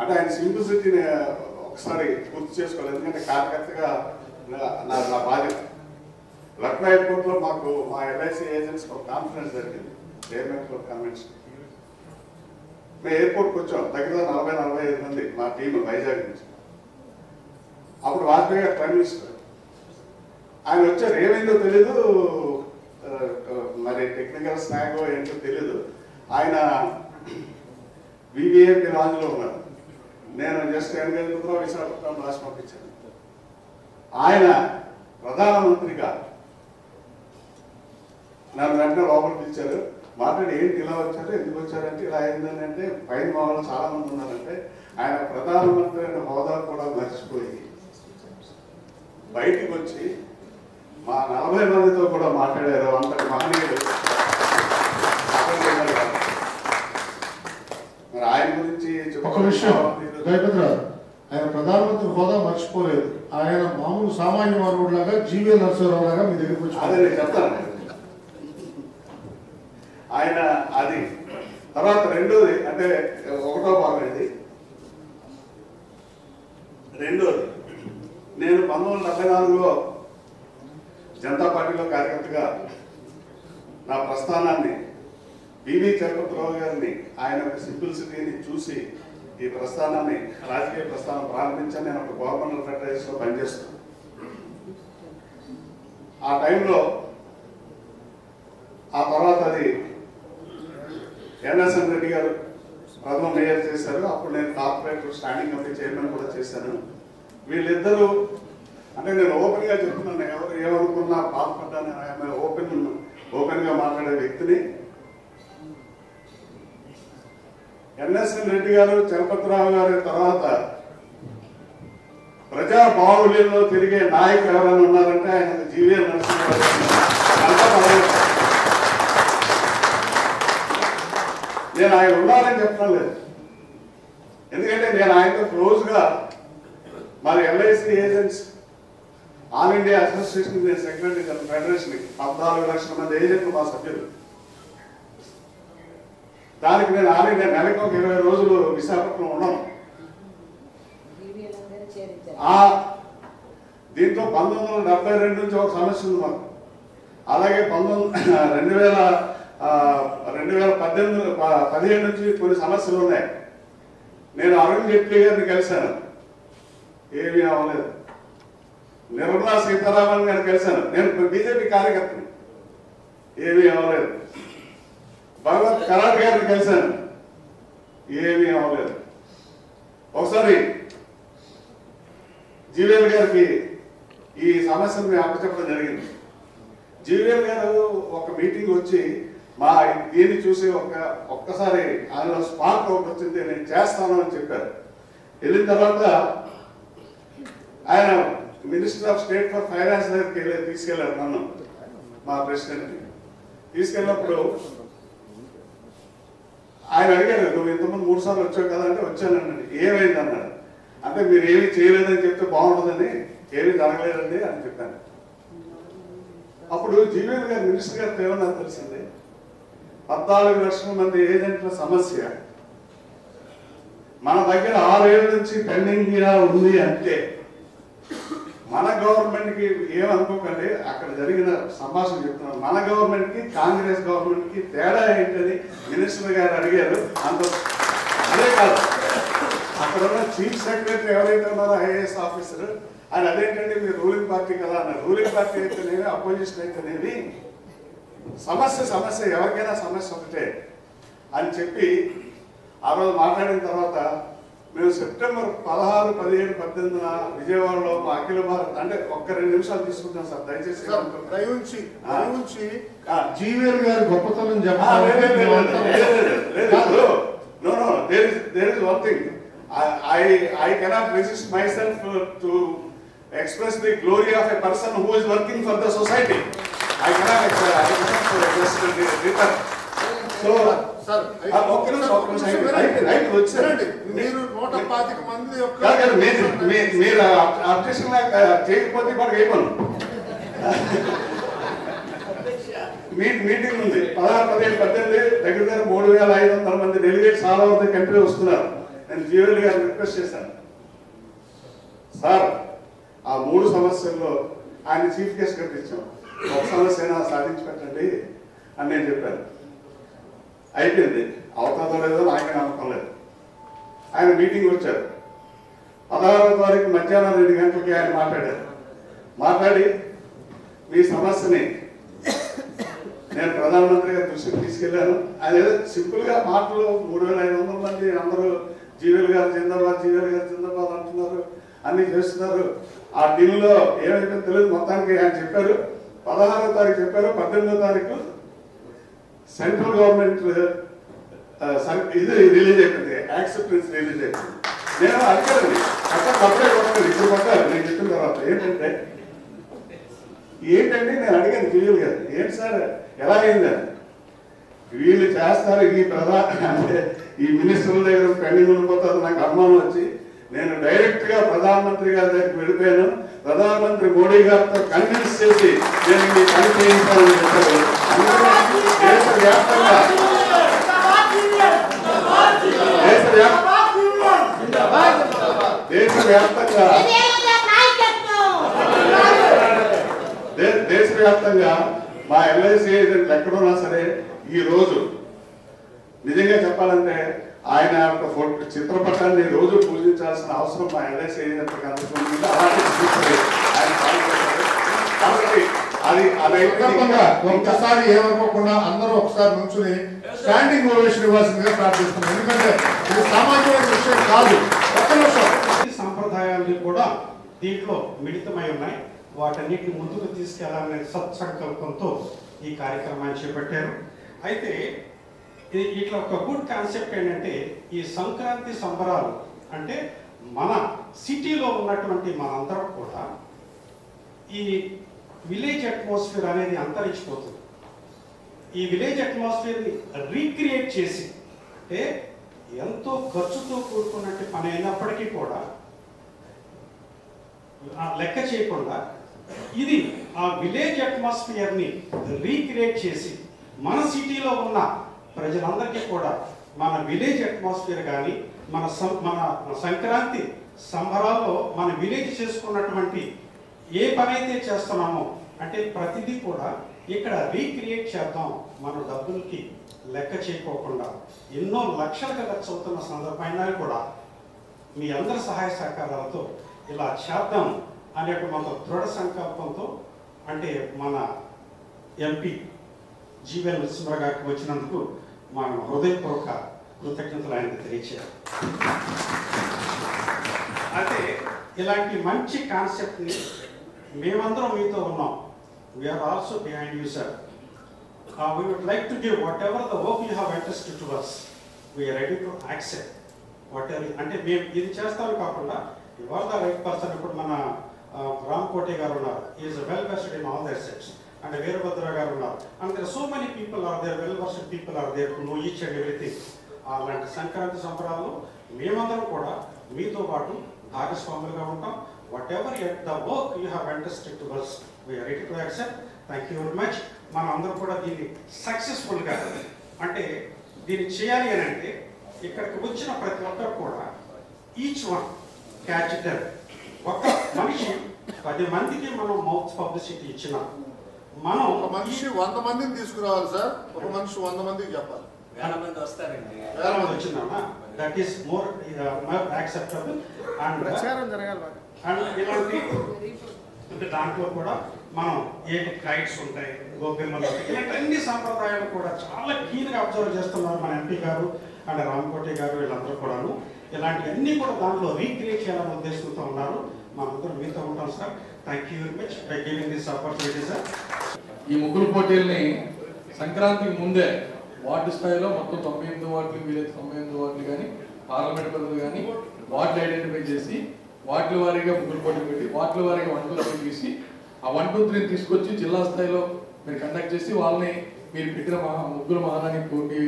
అంటే ఆయన సింప్లిసిటీని ఒకసారి గుర్తు చేసుకోవాలి. ఎందుకంటే కార్యకర్తగా నా- నా నా బాధ్యత. లక్నో ఎయిర్పోర్ట్లో మాకు మా ఎల్ఐసి ఏజెంట్స్ ఒక కాన్ఫరెన్స్ జరిగింది. చైర్మన్ క్లబ్ కన్వెన్షన్ మేము ఎయిర్పోర్ట్కి వచ్చాం. దగ్గర నలభై నలభై ఐదు మంది మా టీం వైజాగ్ నుంచి. అప్పుడు వాజ్పేయి గారు ప్రైమ్ మినిస్టర్. ఆయన వచ్చారు. ఏమైందో తెలీదు. మరి టెక్నికల్ స్నాగో ఏంటో తెలీదు. ఆయన వివిఐపి రాజులో ఉన్నారు. నేను జస్ట్ ఎనగలుగుతున్నా విశాఖపట్నం రాసి పంపించాను. ఆయన ప్రధానమంత్రిగా నన్ను వెంటనే లోపలికి పిలిచారు. మాట్లాడి ఏంటి ఇలా వచ్చారు ఎందుకు వచ్చారంటే ఇలా అయిందని అంటే పైన మా వాళ్ళు చాలా మంది ఉన్నారంటే ఆయన ప్రధానమంత్రి అనే హోదా కూడా మర్చిపోయి బయటికి వచ్చి మా నలభై మందితో కూడా మాట్లాడారు. అంతటి మహనీయుడు. మరి ఆయన గురించి ఒక విషయం జయపతిరావు ఆయన ప్రధానమంత్రి హోదా మర్చిపోలేదు. ఆయన మామూలు సామాన్య మానవుడు లాగా జీవీఎల్ నరసింహరావు లాగా మీ దగ్గరికి వచ్చి చెప్తాను. ఆయన అది తర్వాత రెండోది అంటే ఒకటో భాగం ఇది రెండోది నేను పంతొమ్మిది వందల డెబ్బై నాలుగులో జనతా పార్టీలో కార్యకర్తగా నా ప్రస్థానాన్ని బీవీ చలపతిరావు గారిని ఆయన యొక్క సింప్లిసిటీని చూసి ఈ ప్రస్థానాన్ని రాజకీయ ప్రస్థానం ప్రారంభించాను నేను ఒక గవర్నమెంట్ ఫెడరేషన్లో పనిచేస్తాను. ఆ టైంలో ఆ తర్వాత అది ఎన్ఎస్ఎన్ రెడ్డి గారు ప్రథమ మేయర్ చేశారు. అప్పుడు నేను కార్పొరేటర్ స్టాండింగ్ కమిటీ చైర్మన్ కూడా చేశాను. వీళ్ళిద్దరూ అంటే నేను ఓపెన్గా చెప్తున్నాను ఎవరు ఏమనుకున్నా బాధపడ్డాను. ఓపెన్ ఓపెన్గా మాట్లాడే వ్యక్తిని ఎన్ఎస్ఎన్ రెడ్డి గారు చలపతిరావు గారి తర్వాత ప్రజా బాహుళ్యంలో తిరిగే నాయకులు ఎవరైనా ఉన్నారంటే ఆయన జీవీఎల్ నరసింహారావు అంతా నేను ఆయన ఉన్నారని చెప్పడం లేదు. ఎందుకంటే నేను ఆయనతో క్లోజ్గా మరి L I C agents all India association secretary general federation పద్నాలుగు లక్షల మంది ఏజెంట్లు మా సభ్యులు. దానికి నేను ఆల్రెడీ నెలకు ఒక ఇరవై రోజులు విశాఖపట్నం ఉన్నాను. ఆ దీంట్లో పంతొమ్మిది వందల డెబ్బై రెండు నుంచి ఒక సమస్య ఉంది మాకు. అలాగే పంతొమ్మిది రెండు వేల రెండు వేల పద్దెనిమిది పదిహేడు నుంచి కొన్ని సమస్యలు ఉన్నాయి. నేను అరుణ్ జైట్లీ గారిని కలిశాను. ఏమీ అవ్వలేదు. నిర్మలా సీతారామన్ గారిని కలిశాను. నేను బీజేపీ కార్యకర్తను. ఏమీ అవ్వలేదు. భగవత్ కరాట్ గారిని కలిశాను. ఏమీ అవ్వలేదు. ఒకసారి జీవేల్ గారికి ఈ సమస్యను మేము అప్పచెప్పడం జరిగింది. జీవేల్ గారు ఒక మీటింగ్ వచ్చి మా దీన్ని చూసి ఒక ఒక్కసారి ఆయన స్పార్క్ ఒకటి వచ్చింది నేను చేస్తాను అని చెప్పారు. వెళ్ళిన తర్వాత ఆయన minister of state for finance దగ్గరికి వెళ్ళి తీసుకెళ్ళారు నన్ను మా ప్రెసిడెంట్ని. తీసుకెళ్ళినప్పుడు ఆయన అడిగాడు నువ్వు ఇంతకుముందు మూడు సార్లు వచ్చావు కదా అంటే వచ్చానండి. ఏమైంది అన్నాడు అంటే మీరు ఏమీ చేయలేదని చెప్తే బాగుంటుందని ఏమీ జరగలేదండి అని చెప్పాను. అప్పుడు జీవేంద్ర గారు మినిస్టర్ గారితో ఏమన్నా తెలిసింది. పద్నాలుగు లక్షల మంది ఏజెంట్ల సమస్య. మన దగ్గర ఆరేళ్ళ నుంచి పెండింగ్ ఉంది అంటే మన గవర్నమెంట్కి ఏమనుకోకండి అక్కడ జరిగిన సంభాషణ చెప్తున్నాను. మన గవర్నమెంట్కి కాంగ్రెస్ గవర్నమెంట్కి తేడా ఏంటని మినిస్టర్ గారు అడిగారు. అంత అదే కాదు. అక్కడ ఉన్న చీఫ్ సెక్రటరీ ఎవరైతే ఉన్నారో ఐఏఎస్ ఆఫీసర్ ఆయన అదేంటంటే మీరు రూలింగ్ పార్టీ కదా అన్న రూలింగ్ పార్టీ అయితేనేవి అపోజిషన్ అయితేనేవి సమస్య సమస్య ఎవరికైనా సమస్య ఒకటే అని చెప్పి ఆ రోజు మాట్లాడిన తర్వాత మేము సెప్టెంబర్ పదహారు పదిహేడు పద్దెనిమిదిన విజయవాడలో మా అఖిల భారత్ అంటే ఒక్క రెండు నిమిషాలు తీసుకుంటాం సార్ దయచేసి. దయవుంచి. దయవుంచి. ఆ. జీవీఎల్ గారి గొప్పతనం ఇప్పుడు, no, no, there is, there is one thing. I, I, I cannot resist myself uh, to express the glory of a person who is sir ఆ, ఒక్క నిమిషం, ఒక్క నిమిషం, అయిపోయింది, అయిపోయింది, అయిపోయింది, వచ్చారు. మీరు నూట పాతిక మంది యొక్క మీరు- అబ్జెక్షన్ చేయకపోతే మీటింగ్ ఉంది. పదహారు పదిహేను పద్దెనిమిది దగ్గర దగ్గర మూడు వేల ఐదు వందల మంది delegates all over the country వస్తున్నారు. నేను జీవల్ గారిని రిక్వెస్ట్ చేశాను. సార్ ఆ మూడు సమస్యల్లో ఆయన చీఫ్ గెస్ట్ కట్టించాం ఒక సమస్య సాధించి పెట్టండి అని నేను చెప్పాను. అయిపోయింది. అవుతుందో లేదో నాకే నమ్మకం లేదు. ఆయన మీటింగ్ వచ్చారు. పదహారవ తారీఖు మధ్యాహ్నం రెండు గంటలకి ఆయన మాట్లాడారు. మాట్లాడి మీ సమస్యని నేను ప్రధానమంత్రి గారి దృష్టికి తీసుకెళ్ళాను ఆయన సింపుల్గా మాటలు మూడు వేల ఐదు వందల మంది అందరూ జీవీఎల్ గారు జిందాబాద్ జీవీఎల్ గారు జిందాబాద్ అంటున్నారు అన్ని చేస్తున్నారు. ఆ ఢిల్లీలో ఏమైతే తెలియదు. మొత్తానికి ఆయన చెప్పారు. పదహారో తారీఖు చెప్పారు. పద్దెనిమిదో తారీఖు సెంట్రల్ గవర్నమెంట్ ఆ, ఇది రిలీజ్ అయిపోయింది యాక్సెప్టెన్స్ రిలీజ్ అయిపోయింది నేను అడిగాను అక్కడ తప్పే కొట్టాను ఇప్పుడు కొట్టాను నేను చెప్పిన తర్వాత ఏంటంటే ఏంటండి నేను అడిగాను క్లియర్ గారు ఏంటి సార్ ఎలా అయిందని వీళ్ళు చేస్తారు ఈ ప్రధాన అంటే ఈ మినిస్టర్ల దగ్గర పెండింగ్ ఉండిపోతుంది నాకు అనుమానం వచ్చి. నేను డైరెక్ట్గా ప్రధానమంత్రి గారి దగ్గరికి వెళ్ళిపోయాను. ప్రధానమంత్రి మోడీ గారితో కన్విన్స్ చేసి నేను మీ పని చేయించాలని చెప్పాను దేశవ్యాప్తంగా దేశవ్యాప్తంగా దేశవ్యాప్తంగా మా ఎల్ఐసి ఏజెంట్లు ఎక్కడున్నా సరే ఈ రోజు నిజంగా చెప్పాలంటే ఆయన యొక్క ఫోటో చిత్రపటాన్ని రోజు పూజించాల్సిన అవసరం మా ఎల్ఐసి ఏజెంట్లకు అందుతుంది అలాంటి కాబట్టి అది ఒక్కసారి ఏమనుకోకుండా అందరూ ఒకసారి నుంచుని స్టాండింగ్ ఓవేషన్ ఇవ్వాల్సిందిగా ప్రార్థిస్తున్నాం. ఎందుకంటే ఇది సామాన్యమైన విషయం కాదు. ఒక్క నిమిషం. సంప్రదాయాలు కూడా దీంట్లో మిళితమై ఉన్నాయి. వాటన్నిటిని ముందుకు తీసుకెళ్ళాలనే సత్సంకల్పంతో ఈ కార్యక్రమాన్ని చేపట్టారు. అయితే ఇట్లా ఒక గుడ్ కాన్సెప్ట్ ఏంటంటే ఈ సంక్రాంతి సంబరాలు అంటే మన సిటీలో ఉన్నటువంటి మనందరం కూడా ఈ విలేజ్ అట్మాస్ఫియర్ అనేది అంతరించిపోతుంది. ఈ విలేజ్ అట్మాస్ఫియర్ని రీక్రియేట్ చేసి అంటే ఎంతో ఖర్చుతో కూడుకున్నట్టు పని అయినప్పటికీ కూడా లెక్క చేయకుండా ఇది ఆ విలేజ్ అట్మాస్ఫియర్ని రీక్రియేట్ చేసి మన సిటీలో ఉన్న ప్రజలందరికీ కూడా మన విలేజ్ అట్మాస్ఫియర్ కానీ మన సం- మన సంక్రాంతి సంబరాల్లో మన విలేజ్ చేసుకున్నటువంటి ఏ పని అయితే చేస్తున్నామో అంటే ప్రతిదీ కూడా ఇక్కడ రీక్రియేట్ చేద్దాం మన డబ్బులకి లెక్క చేయకోకుండా. ఎన్నో లక్షలకు ఖర్చు అవుతున్న సందర్భమైనా కూడా మీ అందరి సహాయ సహకారాలతో ఇలా చేద్దాం అనే ఒక దృఢ సంకల్పంతో అంటే మన ఎంపీ జీవన్ నరసింహ గారికి వచ్చినందుకు మన హృదయపూర్వక కృతజ్ఞతలు ఆయన తెలియచేయాలి. అయితే ఇలాంటి మంచి కాన్సెప్ట్ని మేమందరం మీతో ఉన్నాం. We are also behind you sir we would like to give whatever the work you have interested to us we are ready to accept whatever అంటే మేము ఇది చేస్తాము కాకుండా ఇవాళ ద రైట్ పర్సన్ ఇప్పుడు మన ఆ, రామ్ కోటే గారు ఉన్నారు. Is well vested in all their sets and Veerabhadra గారు ఉన్నారు. And there so many people are there well versed people are there know each and everything అలాంటి సంక్రాంతి సంబరాలు మేమందరం కూడా మీతో పాటు భాగస్వాములుగా ఉంటాం. Whatever at the work you have interested to verse we are ready to accept thank you very much మనం అందరం కూడా దీన్ని సక్సెస్ఫుల్గా అంటే దీన్ని చేయాలి అని అంటే ఇక్కడికి వచ్చిన ప్రతి ఒక్కరు కూడా ఈచ్ వన్ క్యాచ్ దర్ ఒక మనిషి పది మందికి మనం మౌత్ పబ్లిసిటీ ఇచ్చిన. మనం ఒక మనిషి వంద మందిని తీసుకురావాలి సార్. ఒక మనిషి వంద మందికి చెప్పాలి. వేల మంది వస్తారండి. వేల మంది వచ్చిందమ్మా that is more more acceptable and ప్రచారం జరగాలి. అండ్ ఇలాంటి అంటే దాంట్లో కూడా మనం ఏ కైట్స్ ఉంటాయి గోపిమ్మలు ఇలాంటి అన్ని సాంప్రదాయాలు కూడా చాలా క్లీన్గా అబ్జర్వ్ చేస్తున్నారు మన ఎంపీ గారు అండ్ రామకోటి గారు వీళ్ళందరూ కూడాను. ఇలాంటివన్నీ కూడా దాంట్లో రీక్రియేట్ చేయాలనే ఉద్దేశంతో ఉన్నారు. మనందరం మీతో ఉంటాం sir. Thank you very much by giving this opportunity sir ఈ ముగ్గురు పోటీల్ని సంక్రాంతికి ముందే వార్డు స్థాయిలో మొత్తం తొంభై ఎనిమిది వార్డులు వీలైతే తొంభై ఎనిమిది వార్డులు కానీ పార్లమెంట్ పరిధులు కానీ వార్డులు ఐడెంటిఫై చేసి వార్డుల వారీగా ముగ్గురు పోటీ పెట్టి వార్డుల వారీగా వన్ తీసి ఆ వన్ టూ త్రీని తీసుకొచ్చి జిల్లా స్థాయిలో మీరు కండక్ట్ చేసి వాళ్ళని మీరు పెట్టిన మహా ముగ్గురు మహారాణి పోటీ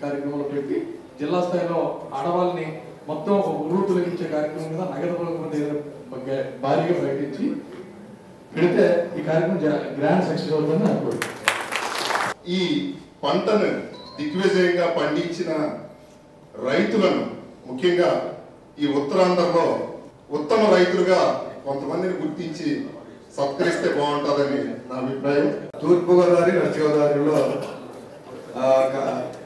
కార్యక్రమంలో పెట్టి జిల్లా స్థాయిలో ఆడవాళ్ళని మొత్తం ఒక ఊరు తొలగించే కార్యక్రమం మీద నగర భారీగా ప్రకటించి పెడితే ఈ కార్యక్రమం గ్రాండ్ సక్సెస్ అవుతుందని అనుకోండి ఈ పంటను దిగ్విజయంగా పండించిన రైతులను ముఖ్యంగా ఈ ఉత్తరాంధ్రలో ఉత్తమ రైతులుగా కొంతమందిని గుర్తించి సత్కరిస్తే బాగుంటుందని నా అభిప్రాయం. తూర్పుగోదావరి వెస్ట్ గోదావరిలో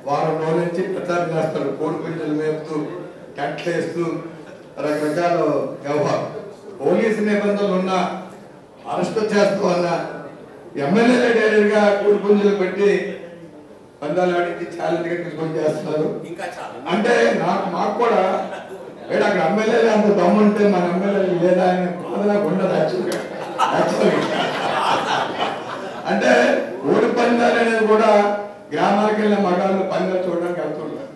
వారం రోజుల నుంచి ప్రచారం చేస్తారు. కోడి పుంజలు మేపుతూ టెంట్లు వేస్తూ రకరకాల వ్యవహారం. పోలీసు నిబంధనలు ఉన్న అరెస్ట్ చేస్తూ అన్న ఎమ్మెల్యేలే డైరెక్ట్గా కోడి పుంజలు పెట్టి పందాలు ఆడించి ఛాలెంజ్గా తీసుకొని చేస్తున్నారు. అంటే నాకు మాకు కూడా అక్కడ ఎమ్మెల్యేలు అంత దమ్ముంటే మన ఎమ్మెల్యేలు లేదా అని బాధ నాకు ఉండదు యాక్చువల్గా అంటే ఊరి పందాలు అనేది కూడా గ్రామాలకు వెళ్ళిన మగాళ్ళు పందాలు చూడడానికి వెళ్తుంటారు.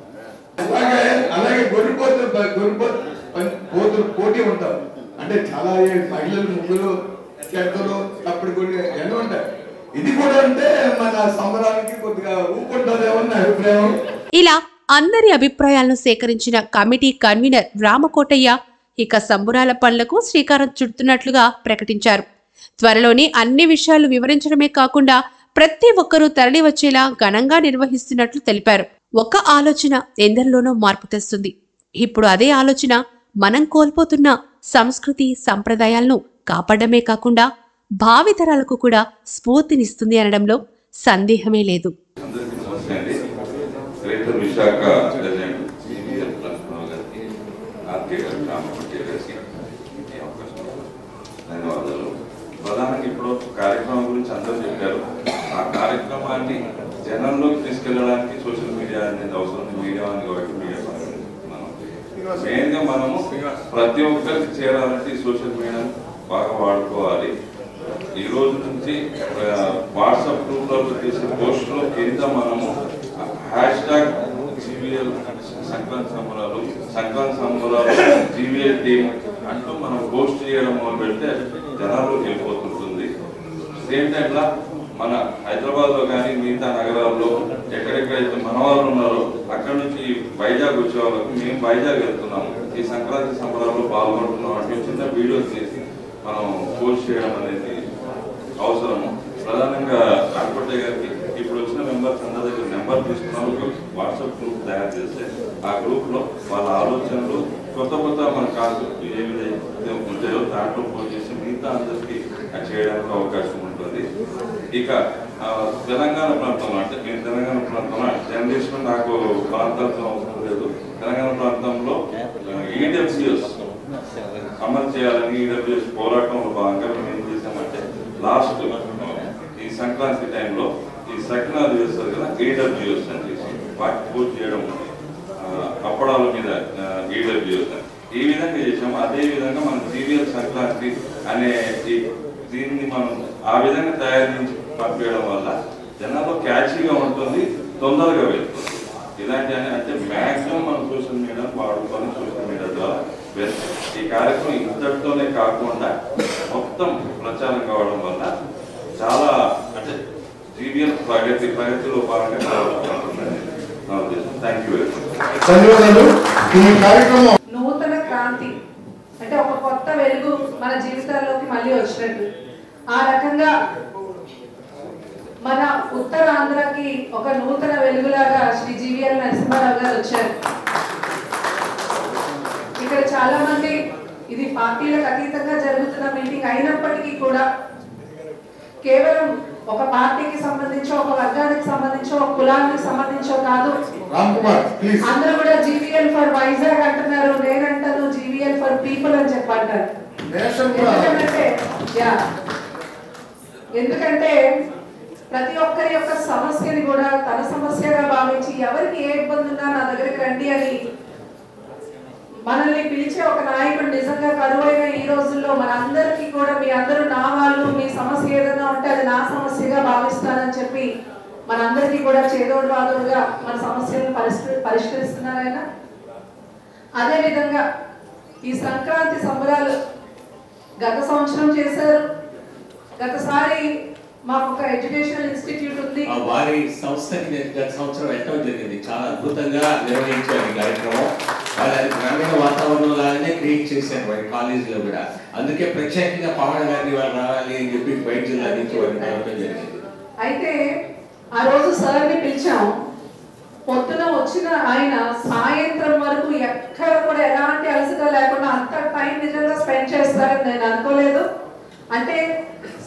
అలాగే అలాగే గొర్రెపోతులు గొర్రెపోతు పోతులు పోటీ ఉంటారు అంటే చాలా మహిళలు ముగ్గులు చెత్తలు తప్పుడు కొన్ని ఎన్నో ఉంటాయి. ఇది కూడా అంటే మన సంబరానికి కొద్దిగా ఊపుంటుందేమో నా అభిప్రాయం. ఇలా అందరి అభిప్రాయాలను సేకరించిన కమిటీ కన్వీనర్ రామకోటయ్య ఇక సంబురాల పనులకు శ్రీకారం చుడుతున్నట్లుగా ప్రకటించారు. త్వరలోనే అన్ని విషయాలు వివరించడమే కాకుండా ప్రతి ఒక్కరూ తరలి వచ్చేలా ఘనంగా నిర్వహిస్తున్నట్లు తెలిపారు. ఒక ఆలోచన ఎందరిలోనో మార్పు తెస్తుంది. ఇప్పుడు అదే ఆలోచన మనం కోల్పోతున్న సంస్కృతి సంప్రదాయాలను కాపాడమే కాకుండా భావితరాలకు కూడా స్ఫూర్తినిస్తుంది అనడంలో సందేహమే లేదు అందరికీ నమస్తే అండి greater Visakha president CBL Lakshmanarao గారికి ఆర్కే గారికి రామపట్టి గారికి ఈ అవకాశం ఇచ్చారు. ధన్యవాదాలు ప్రధానంగా ఇప్పుడు కార్యక్రమం గురించి అందరూ చెప్పారు. ఆ కార్యక్రమాన్ని జనంలోకి తీసుకెళ్ళడానికి సోషల్ మీడియా అనేది అవసరం మీడియా అని కాబట్టి మీడియా మనం మెయిన్గా మనము ప్రతి ఒక్కరికి చేరాలంటే సోషల్ మీడియాను బాగా వాడుకోవాలి. ఈ రోజు నుంచి వాట్సాప్ గ్రూప్లలో చేసే పోస్టులో కింద మనము హ్యాష్ ట్యాగ్ జీవీఎల్ సంక్రాంతి సంబరాలు సంక్రాంతి సంబరాలు జీవీఎల్ టీమ్ అంటూ మనం పోస్ట్ చేయడం మొదలు పెడితే జనాల్లోకి వెళ్ళిపోతుంటుంది సేమ్ టైంలో మన హైదరాబాద్లో కానీ మిగతా నగరాల్లో ఎక్కడెక్కడైతే మన వాళ్ళు ఉన్నారో అక్కడ నుంచి వైజాగ్ వచ్చే వాళ్ళకి మేము వైజాగ్ వెళ్తున్నాము. ఈ సంక్రాంతి సంబరాల్లో పాల్గొంటున్నాం అంటే చిన్న వీడియోస్ చేసి మనం పోస్ట్ చేయడం అనేది అవసరము. ప్రధానంగా రాకపోతే గారికి ఇప్పుడు వచ్చిన మెంబర్స్ అందరి దగ్గర నెంబర్ తీసుకున్నాం వాట్సాప్ గ్రూప్ తయారు చేస్తే ఆ గ్రూప్లో వాళ్ళ ఆలోచనలు కొత్త కొత్త మన కాన్సెప్ట్ ఏమి ఉంటాయో దాంట్లో పోస్ట్ చేసి మిగతా అందరికీ అది చేయడానికి అవకాశం ఉంటుంది ఇక తెలంగాణ ప్రాంతంలో అంటే నేను తెలంగాణ ప్రాంతంలో జనరేషన్ నాకు ప్రాంతాలతో అవసరం లేదు. తెలంగాణ ప్రాంతంలో ఈడబ్ల్యూఎస్ అమలు చేయాలని ఈడబ్ల్యూఎస్ పోరాటంలో భాగంగా మేము ఏం చేసామంటే లాస్ట్ ఈ సంక్రాంతి టైంలో ఈ సకినాలు చేస్తారు కదా ఈడబ్ల్యూఎస్ అని చేసి వాటి పూర్తి చేయడం అప్పడాల మీద ఈడబ్ల్యూఎస్ అని. ఈ విధంగా చేసాము అదే విధంగా మనం జీవీఎల్ సంక్రాంతి అనే దీన్ని మనం ఆ విధంగా తయారు చేసి పంపించడం వల్ల జనాల్లో క్యాచీగా ఉంటుంది తొందరగా వెళ్తుంది ఇలాంటి అని అంటే మాక్సిమం మనం సోషల్ మీడియా వాడుకొని సోషల్ మీడియా ద్వారా వెళ్తాం ఈ కార్యక్రమం ఇంతటితోనే కాకుండా మొత్తం ప్రచారం కావడం వల్ల చాలా అంటే జీవీఎల్ ప్రగతి ప్రగతిలో భాగంగా నా ఉద్దేశం. థ్యాంక్ యూ వెరీ మచ్ ధన్యవాదాలు. ఈ కార్యక్రమం నూతన క్రాంతి. అంటే ఒక కొత్త వెలుగు మన జీవితాల్లోకి మళ్ళీ వచ్చినట్టు. ఆ రకంగా మన ఉత్తరాంధ్రకి ఒక నూతన వెలుగులాగా శ్రీ జీవీఎల్ నరసింహారావు గారు వచ్చారు. ఇక్కడ చాలా మంది ఇది పార్టీలకు అతీతంగా జరుగుతున్న మీటింగ్ అయినప్పటికీ కూడా కేవలం ఒక పార్టీకి సంబంధించో ఒక వర్గానికి సంబంధించో ఒక కులానికి సంబంధించో కాదు. అందరూ కూడా జీవీఎల్ ఫర్ వైజాగ్ అంటున్నారు నేనంటాను జీవీఎల్ ఫర్ పీపుల్ అని చెప్పంటారు ఎందుకంటే యా ఎందుకంటే ప్రతి ఒక్కరి యొక్క సమస్యని కూడా తన సమస్యగా భావించి ఎవరికి ఏ ఇబ్బంది ఉన్నా నా దగ్గరికి రండి అని మనల్ని పిలిచే ఒక నాయకుడు నిజంగా కరువైన ఈ రోజుల్లో మన అందరికీ కూడా మీ అందరూ నా వాళ్ళు మీ సమస్య ఏదైనా ఉంటే అది నా సమస్యగా భావిస్తానని చెప్పి మనందరికీ కూడా చేదోడు వాదోడుగా మన సమస్యలను పరిష్కరి పరిష్కరిస్తున్నారు ఆయన? ఈ సంక్రాంతి సంబరాలు గత సంవత్సరం చేశారు. గతసారి మాకు ఒక ఎడ్యుకేషనల్ ఇన్స్టిట్యూట్ ఉంది. ఆ వారి సంస్థకి నేను గత సంవత్సరం వెళ్ళడం జరిగింది. చాలా అద్భుతంగా నిర్వహించారు ఈ కార్యక్రమం. వాళ్ళు అది గ్రామీణ వాతావరణం లాగానే క్రియేట్ చేశారు వారి కాలేజీలో కూడా. అందుకే ప్రత్యేకంగా పవన్ గారిని వాళ్ళు రావాలి అని చెప్పి బయట జిల్లా నుంచి వారిని జరిగింది. అయితే ఆ రోజు సార్ని పిలిచాము పొద్దున వచ్చిన ఆయన సాయంత్రం వరకు ఎక్కడ కూడా ఎలాంటి అలసట లేకుండా అంత టైం నిజంగా స్పెండ్ చేస్తారని నేను అనుకోలేదు. అంటే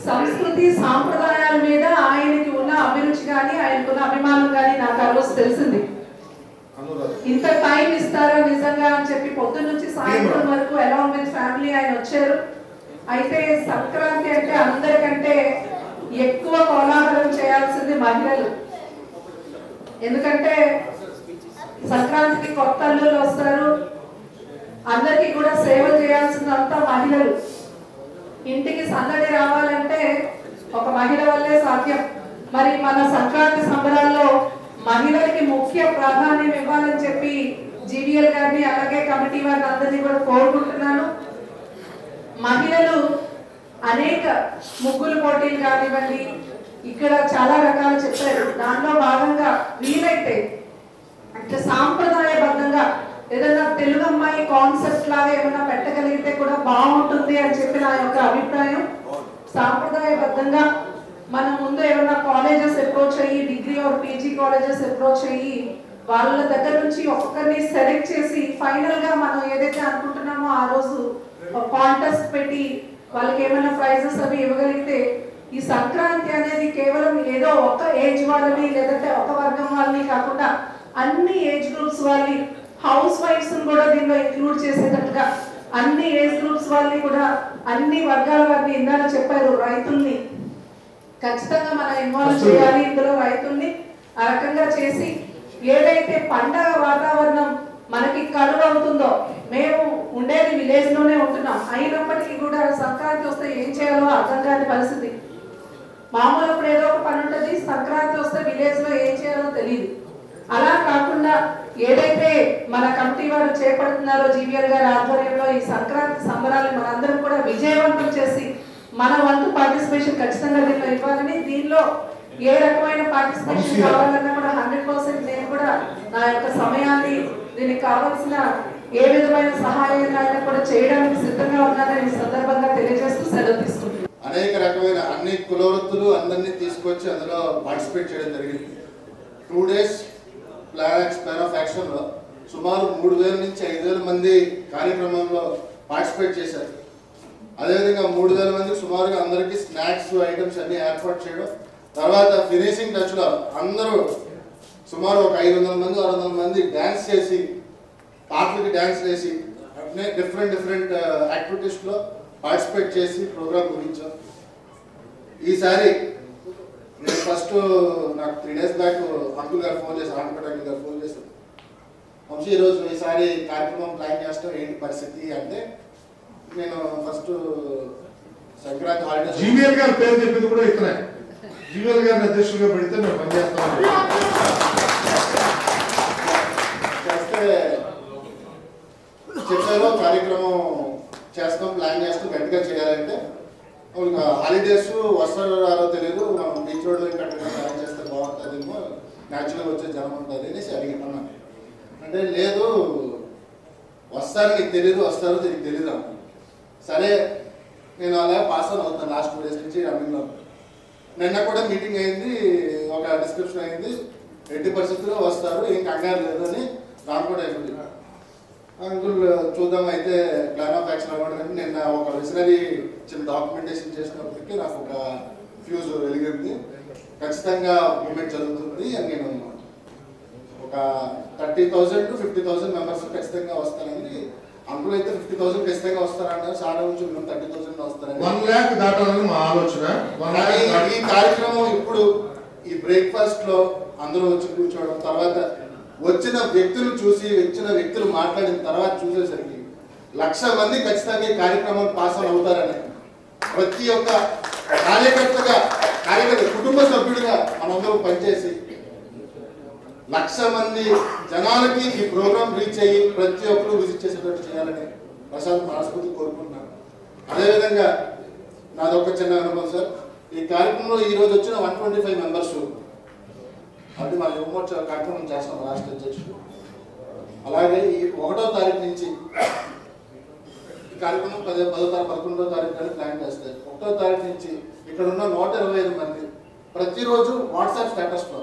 సంస్కృతి సాంప్రదాయాల మీద ఆయనకి ఉన్న అభిరుచి కానీ ఆయనకున్న అభిమానం కానీ నాకు ఆ రోజు తెలిసింది. ఇంత టైం ఇస్తారా నిజంగా అని చెప్పి పొద్దున్న నుంచి సాయంత్రం వరకు అలాంగ్ విత్ ఫ్యామిలీ ఆయన వచ్చారు. అయితే సంక్రాంతి అంటే అందరికంటే ఎక్కువ కోలాహలం చేయాల్సింది మహిళలు. ఎందుకంటే సంక్రాంతికి కొత్త అల్లులు వస్తారు. అందరికీ కూడా సేవ చేయాల్సిందంతా మహిళలు. ఇంటికి సందడి రావాలంటే ఒక మహిళ వల్లే సాధ్యం. మరి మన సంక్రాంతి సంబరాల్లో మహిళలకి ముఖ్య ప్రాధాన్యం ఇవ్వాలని చెప్పి జీవీఎల్ గారిని అలాగే కమిటీ వారిని అందరినీ కూడా కోరుకుంటున్నాను. మహిళలు అనేక ముగ్గులు పోటీలు కానివ్వండి ఇక్కడ చాలా రకాలు చెప్పారు. దానిలో భాగంగా వీలైతే అంటే సాంప్రదాయబద్ధంగా ఏదైనా తెలుగు అమ్మాయి కాన్సెప్ట్ లాగా ఏమైనా పెట్టగలిగితే కూడా బాగుంటుంది అని చెప్పి నా యొక్క అభిప్రాయం. సాంప్రదాయబద్ధంగా మనం ముందు ఏమైనా కాలేజెస్ అప్రోచ్ అయ్యి degree or PG colleges approach అయ్యి వాళ్ళ దగ్గర నుంచి ఒక్కొక్కరిని సెలెక్ట్ చేసి ఫైనల్గా మనం ఏదైతే అనుకుంటున్నామో ఆ రోజు కాంటెస్ట్ పెట్టి వాళ్ళకి ఏమైనా ప్రైజెస్ అవి ఇవ్వగలిగితే ఈ సంక్రాంతి అనేది కేవలం ఏదో ఒక ఏజ్ వాళ్ళని లేదంటే ఒక వర్గం వాళ్ళని కాకుండా అన్ని ఏజ్ గ్రూప్స్ వాళ్ళని హౌస్ వైఫ్స్ కూడా దీనిలో ఇంక్లూడ్ చేసేటట్టుగా అన్ని ఏజ్ గ్రూప్స్ వాళ్ళని కూడా అన్ని వర్గాల వారిని ఇందాక చెప్పారు రైతుల్ని. ఖచ్చితంగా మనం ఇన్వాల్వ్ చేయాలి ఇందులో రైతుల్ని. ఆ రకంగా చేసి ఏదైతే పండగ వాతావరణం మనకి కరువు అవుతుందో మేము ఉండేది విలేజ్లోనే ఉంటున్నాం. అయినప్పటికీ కూడా సంక్రాంతి వస్తే ఏం చేయాలో అర్థం కాని పరిస్థితి. మామూలు ఇప్పుడు ఏదో ఒక పని ఉంటుంది సంక్రాంతి వస్తే విలేజ్లో ఏం చేయాలో తెలియదు అలా కాకుండా ఏదైతే మన కమిటీ వారు చేపడుతున్నారో జీవీఎల్ గారి ఆధ్వర్యంలో ఈ సంక్రాంతి సంబరాలు మనందరం కూడా విజయవంతం చేసి మన వంతు పార్టిసిపేషన్ ఖచ్చితంగా దీనిలో ఇవ్వాలని దీనిలో ఏ రకమైన పార్టిసిపేషన్ కావాలన్నా కూడా హండ్రెడ్ పర్సెంట్ నేను కూడా నా యొక్క సమయాన్ని దీనికి కావాల్సిన ఏ విధమైన సహాయాన్ని కూడా చేయడానికి సిద్ధంగా ఉన్నానని ఈ సందర్భంగా తెలియజేస్తూ సెలవు తీసుకుంటున్నాను. అనేక రకమైన అన్ని కులవృత్తులు అందరినీ తీసుకొచ్చి అందులో పార్టిసిపేట్ చేయడం జరిగింది. Two days plan plan of యాక్షన్లో సుమారు మూడు వేల నుంచి ఐదు వేల మంది కార్యక్రమంలో పార్టిసిపేట్ చేశారు. అదేవిధంగా మూడు వేల మంది సుమారుగా అందరికీ స్నాక్స్ ఐటమ్స్ అన్ని ఏర్పాటు చేయడం తర్వాత ఫినిషింగ్ టచ్లో అందరూ సుమారు ఒక ఐదు వందల మంది ఆరు వందల మంది డ్యాన్స్ చేసి పాటలకి డ్యాన్స్ వేసి అట్నే డిఫరెంట్ డిఫరెంట్ యాక్టివిటీస్లో పార్టిసిపేట్ చేసి ప్రోగ్రామ్ గురించాం ఈసారి నేను ఫస్ట్ నాకు త్రీ డేస్ బ్యాక్ అంకుల్ గారు ఫోన్ చేశారు ఆంధ్రపేట అంకుల్ గారు ఫోన్ చేశారు. వంశీ ఈరోజు ఈసారి కార్యక్రమం ప్లాన్ చేస్తాం ఏంటి పరిస్థితి అంటే నేను ఫస్ట్ సంక్రాంతి హాలిడేస్ జీవీఎల్ గారి పేరు చెప్పింది కూడా ఇతనే. జీవీఎల్ గారిని అధ్యక్షులుగా పెడితే మేము పనిచేస్తామని చేస్తే చెప్పారు కార్యక్రమం చేస్తాం ప్లాన్ చేస్తాం గట్టిగా చేయాలంటే హాలిడేస్ వస్తారో రారో తెలియదు మనం బీచ్ రోడ్లో ఇక్కడ ప్లాన్ చేస్తే బాగుంటుందేమో. న్యాచురల్ వచ్చే జనం ఉంటుంది అనేసి అడిగినాను. అంటే లేదు వస్తారు నీకు తెలియదు వస్తారో నీకు తెలియదు అన్నాను సరే నేను అలా పాస్ అవుట్ అవుతాను లాస్ట్ టూ డేస్ నుంచి రన్నింగ్లో నిన్న కూడా మీటింగ్ అయింది ఒక డిస్క్రిప్షన్ అయింది. ఎయిటీ పరిస్థితుల్లో వస్తారు ఏం కంగారు లేదు అని నాకు కూడా అయిపోయింది అంకుల్ చూద్దాం అయితే ప్లాన్ ఆఫ్ యాక్షన్ అవ్వడం నిన్న ఒక విజనరీ చిన్న డాక్యుమెంటేషన్ చేసినప్పటికీ నాకు ఒక ఫ్యూజ్ వెలిగింది. ఖచ్చితంగా మూమెంట్ జరుగుతుంది అని నేను ఒక thirty thousand to fifty thousand members ఖచ్చితంగా వస్తారని అంకుల్ అయితే ఫిఫ్టీ థౌసండ్ ఖచ్చితంగా వస్తారన్నారు సార్ నుంచి మేము థర్టీ థౌసండ్ వస్తారని. వన్ ల్యాక్ దాటాలని మా ఆలోచన. ఈ కార్యక్రమం ఇప్పుడు ఈ బ్రేక్ఫాస్ట్లో అందరూ వచ్చి కూర్చోవడం తర్వాత వచ్చిన వ్యక్తులు చూసి వచ్చిన వ్యక్తులు మాట్లాడిన తర్వాత చూసేసరికి లక్ష మంది ఖచ్చితంగా ఈ కార్యక్రమం పాస్ అవుతారని ప్రతి ఒక్క కార్యకర్తగా కార్యకర్త కుటుంబ సభ్యుడిగా మనందరూ పనిచేసి లక్ష మంది జనాలకి ఈ ప్రోగ్రామ్ రీచ్ అయ్యి ప్రతి ఒక్కరు విజిట్ చేసేటట్టు చేయాలని ప్రసాద్ మనస్ఫూర్తి కోరుకుంటున్నాను. అదేవిధంగా నాదొక చిన్న అనుభవం సార్ ఈ కార్యక్రమంలో ఈ రోజు వచ్చిన వన్ ట్వంటీ ఫైవ్ మెంబర్స్ అది మా యువమోర్చా కార్యక్రమం చేస్తాం రాష్ట్ర అధ్యక్షుడు. అలాగే ఈ ఒకటో తారీఖు నుంచి ఈ కార్యక్రమం పదో పదో తారీఖు పదకొండో తారీఖు కానీ ప్లాన్ చేస్తారు ఒకటో తారీఖు నుంచి ఇక్కడ ఉన్న నూట ఇరవై ఐదు మంది ప్రతిరోజు వాట్సాప్ స్టేటస్లో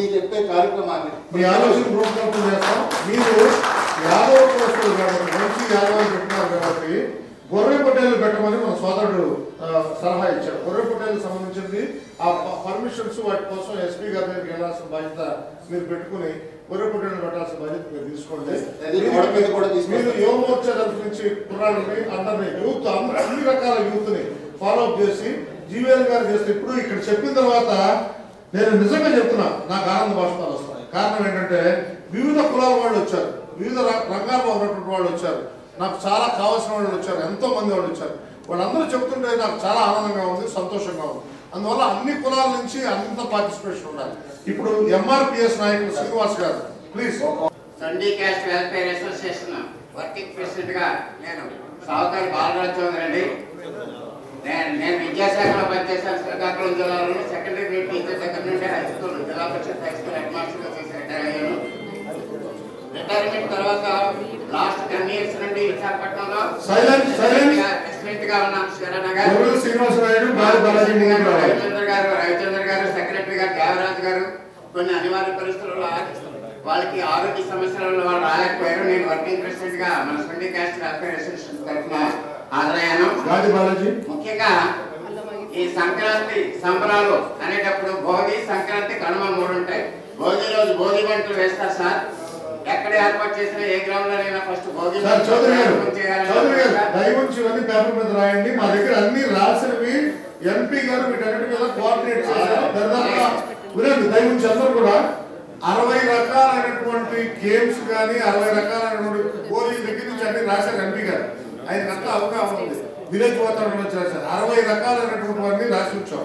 ఈ చెప్పే కార్యక్రమాన్ని మీ ఆలోచన రూపకల్పన చేస్తాం. మీరు యాదవ మంచి పెట్టినారు కాబట్టి గొర్రె పొట్టేలు పెట్టమని మన సోదరుడు సలహా ఇచ్చాడు. గొర్రె పొట్టేలకు సంబంధించింది ఆ పర్మిషన్స్ వాటి కోసం ఎస్పీ గారి దగ్గరికి వెళ్ళాల్సిన బాధ్యత మీరు పెట్టుకుని గొర్రె పొట్టేలు పెట్టాల్సిన బాధ్యత మీరు తీసుకోండి. మీరు యువ మోర్చా తరఫు నుంచి కుర్రాళ్ళని అందరినీ యూత్ అన్ని రకాల యూత్ని ఫాలో అప్ చేసి జీవీఎల్ గారు చేస్తే ఇప్పుడు ఇక్కడ చెప్పిన తర్వాత నేను నిజంగా చెప్తున్నా నాకు ఆనంద బాష్పాలు వస్తున్నాయి. కారణం ఏంటంటే వివిధ కులాల వాళ్ళు వచ్చారు. వివిధ రంగాల్లో ఉన్నటువంటి వాళ్ళు వచ్చారు. నాకు చాలా కావాల్సిన వాళ్ళు వచ్చారు ఎంతో మంది వాళ్ళు వచ్చారు. వాళ్ళందరూ చెప్తుంటే నాకు చాలా ఆనందంగా ఉంది సంతోషంగా ఉంది. అందువల్ల అన్ని కులాల నుంచి అంత పార్టిసిపేషన్ ఉండాలి. ఇప్పుడు ఎంఆర్పిఎస్ నాయకులు శ్రీనివాస్ గారు please Sunday caste welfare association working ప్రెసిడెంట్గా నేను సావుకారి బాలరాజ్ చౌదరి అండి. నేను నేను విద్యాశాఖలో పనిచేశాను శ్రీకాకుళం జిల్లాలో సెకండరీ టీచర్ దగ్గర నుండి హై స్కూల్ జిల్లా పరిషత్ హై స్కూల్ హెడ్ మాస్టర్గా చేసి రిటైర్ అయ్యాను రిటైర్మెంట్ తర్వాత లాస్ట్ టెన్ ఇయర్స్ నుండి విశాఖపట్నంలో silence. ప్రెసిడెంట్గా శరణ గారు శ్రీనివాసరాయుడు. రవిచంద్ర గారు రవిచంద్ర గారు సెక్రటరీ గారు దేవరాజు గారు కొన్ని అనివార్య పరిస్థితుల్లో వాళ్ళకి ఆరోగ్య సమస్యలలో వాళ్ళు రాలేకపోయారు. నేను వర్కింగ్ ప్రెసిడెంట్గా మన సండే క్యాస్ట్ వెల్ఫేర్ అసోసియేషన్ తరఫున హాజరయ్యాను. ముఖ్యంగా ఈ సంక్రాంతి సంబరాలు అనేటప్పుడు భోగి సంక్రాంతి కనుమ మూడు ఉంటాయి. భోగి రోజు భోగి మంటలు వేస్తారు సార్. ఎక్కడ ఏర్పాటు చేసిన ఏ గ్రౌండ్ లోనైనా ఫస్ట్ భోగి చౌదరి గారు చౌదరి గారు. దయవుంచి ఇవన్నీ పేపర్ మీద రాయండి. మా దగ్గర అన్ని రాసినవి ఎంపీ గారు వీటన్నిటి మీద కోఆర్డినేట్ చేశారు దరిదాపుగా వినండి. దయవుంచి అందరూ కూడా అరవై రకాలైనటువంటి గేమ్స్ కానీ అరవై రకాలైనటువంటి పోలీస్ దగ్గర నుంచి అన్ని రాశారు ఎంపీ గారు. ఆయన అంతా అవగాహన ఉంది. విలేజ్ వాతావరణం వచ్చి రాశారు. అరవై రకాలైనటువంటి రాసి ఉంచాం.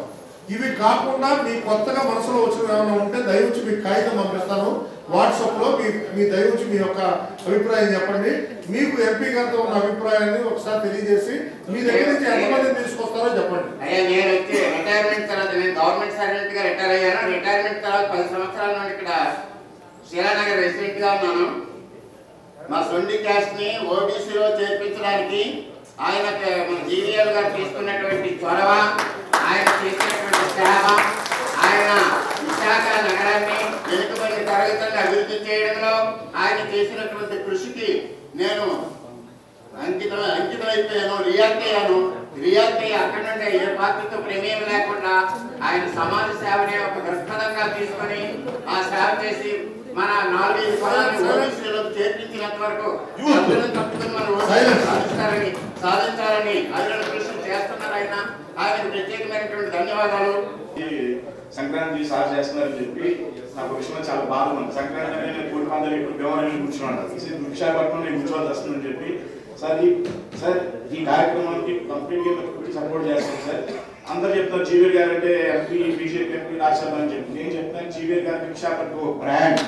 ఇవి కాకుండా మీ కొత్తగా మనసులో వచ్చిన ఏమైనా ఉంటే దయవుంచి మీకు కాగితం పంపిస్తాను. వాట్సాప్లో మీ మీ దయవుంచి మీ యొక్క అభిప్రాయం చెప్పండి. మీకు ఎంపీ గారితో ఉన్న అభిప్రాయాన్ని ఒకసారి తెలియజేసి మీ దగ్గర నుంచి ఎంతమంది తీసుకొస్తారో చెప్పండి. అయ్యా నేను వచ్చి రిటైర్మెంట్ తర్వాత నేను గవర్నమెంట్ సర్వెంట్గా రిటైర్ అయ్యాను. రిటైర్మెంట్ తర్వాత పది సంవత్సరాల నుండి ఇక్కడ శ్రీరానగర్ రెసిడెంట్గా ఉన్నాను. మా సొండి క్యాస్ట్ని ఓబీసీలో చేర్పించడానికి ఆయన మన జీవీఎల్ గారు తీసుకున్నటువంటి చొరవ ఆయన చేసినటువంటి సేవ ఆయన విశాఖ నగరాన్ని వెనుకబడిన తరగతులను అభివృద్ధి చేయడంలో ఆయన చేసినటువంటి కృషికి నేను అంకితం అంకితం అయిపోయాను రియాక్ట్ అయ్యాను. రియాక్ట్ అయ్యి అక్కడి నుండి ఏ పార్టీతో ప్రమేయం లేకుండా ఆయన సమాజ సేవని ఒక దృక్పథంగా తీసుకొని ఆ సేవ చేసి మన నాలుగైదు చేర్పించినంత వరకు తప్పుకుని మన సాధించాలని అధికారులు కృషి చేస్తున్నారు ఆయన ఆయనకు ప్రత్యేకమైనటువంటి ధన్యవాదాలు. ఈ సంక్రాంతి సార్ చేస్తున్నారని చెప్పి నాకు విషయంలో చాలా బాధ ఉంది. సంక్రాంతి అంటే నేను కోటి మందిలో ఇప్పుడు భీమవరం కూర్చున్నాను. విశాఖపట్నం నేను కూర్చోవాల్సి వస్తుందని చెప్పి సార్ ఈ సార్ ఈ కార్యక్రమానికి కంప్లీట్గా సపోర్ట్ చేస్తాను సార్. అందరు చెప్తారు జీవీఆర్ గారు అంటే ఎంపీ బీజేపీ ఎంపీ రాజ్యసభ అని చెప్పి. నేను చెప్తాను జీవీఆర్ గారు విశాఖపట్నం ఒక బ్రాండ్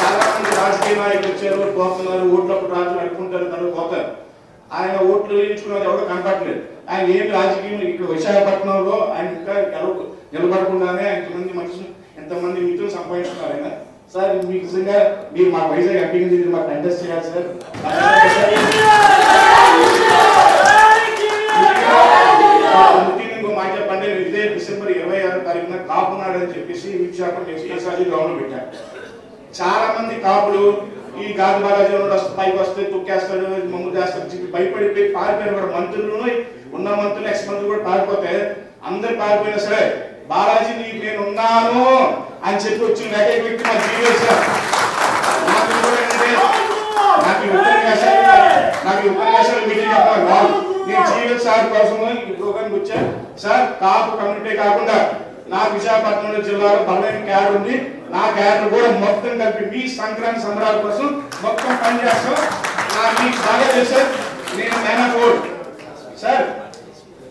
చాలా మంది రాజకీయ నాయకులు వచ్చారు పోతున్నారు ఓట్లప్పుడు రాజు అడుకుంటారు తను పోతారు. ఆయన ఓట్లు వేయించుకున్నది ఎవరు కనపడలేదు. ఆయన ఏం రాజకీయం ఇక్కడ విశాఖపట్నంలో ఆయన ఇంకా నిలబడకుండానే ఎంతమంది మనుషులు ఎంతమంది మిత్రులు సంపాదించుకున్నారు ఆయన. సార్ మీకు నిజంగా మీరు మా వైజాగ్ కింద మాకు కంటెస్ట్ చేయాలి సార్. మాట చెప్పండి. ఇదే డిసెంబర్ ఇరవై ఆరో తారీఖున కాపు నాడు అని చెప్పేసి విశాఖపట్నం కేసాజీ గ్రౌండ్ పెట్టాను చాలా మంది కాపులు ఈ గాంధీ మహారాజు వస్తే పైకి వస్తే తొక్కేస్తాడు మమ్మల్ని చేస్తాడు చెప్పి భయపడిపోయి పారిపోయిన కూడా మంత్రులు ఉన్న మంత్రులు ఎక్స్ మంత్రులు కూడా పారిపోతే అందరు పారిపోయినా సరే బాలాజీ నీకు నేను ఉన్నాను అని చెప్పి వచ్చిన ఏకైక వ్యక్తి మా జీవిఎస్ నాకు ఉపన్యాసాలు నాకు ఉపన్యాసాలు మీటింగ్ చెప్పాలి. కాదు నేను జీవిఎస్ సార్ కోసం ఈ ప్రోగ్రామ్కి వచ్చా సార్ కాపు కమ్యూనిటీ కాకుండా నా విశాఖపట్నంలో జిల్లాలో బలమైన క్యాడ్ ఉంది. నా క్యాడర్ కూడా మొత్తం కలిపి మీ సంక్రాంతి సంబరాల కోసం మొత్తం పనిచేస్తాం మీకు బాగా చేశారు నేను మేనా ఫోర్ సార్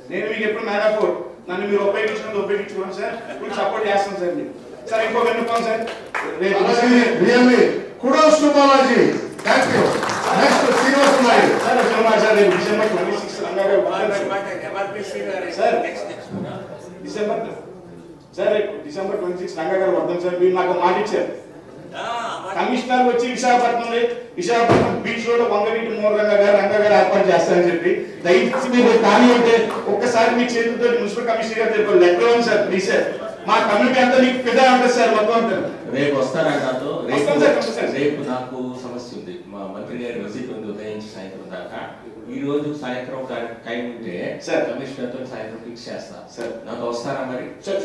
నేను మీకు ఎప్పుడు మేనా ఫోర్ నన్ను మీరు ఉపయోగించుకుని ఉపయోగించుకోండి సార్. మీకు సపోర్ట్ చేస్తాను సార్ మీరు సార్ ఇంకో విన్నపం సార్? రేపు really kudos to Balaji. Thank you next Srinivasa Naidu sir cinema sir రేపు December twenty six sir December sir రేపు December twenty six Ranga garu వద్దాం సార్ మీరు నాకు మాట ఇచ్చారు. కమిషనర్ వచ్చి విశాఖపట్నం విశాఖపట్నం బీచ్ రోడ్ వంగవీటి మోరంగ గారు రంగ గారు ఏర్పాటు చేస్తారని చెప్పి దయచేసి మీరు కానీ అంటే ఒక్కసారి మీ చేతులతో మున్సిపల్ కమిషనర్ గారు తెలుపు సార్ ప్లీజ్ సార్. మా కమ్యూనిటీ అంతా మీకు ఫిదా ఉంటుంది సార్ మొత్తం అంతా. రేపు వస్తారా. రేపు నాకు సమస్య ఉంది మా మంత్రి గారి విజిట్ ఉంది ఉదయం నుంచి సాయంత్రం దాకా ఈ రోజు సాయంత్రం టైం ఉంటే సార్. కమిషనర్తో సాయంత్రం ఫిక్స్ చేస్తా సార్. నాతో వస్తారా మరి సార్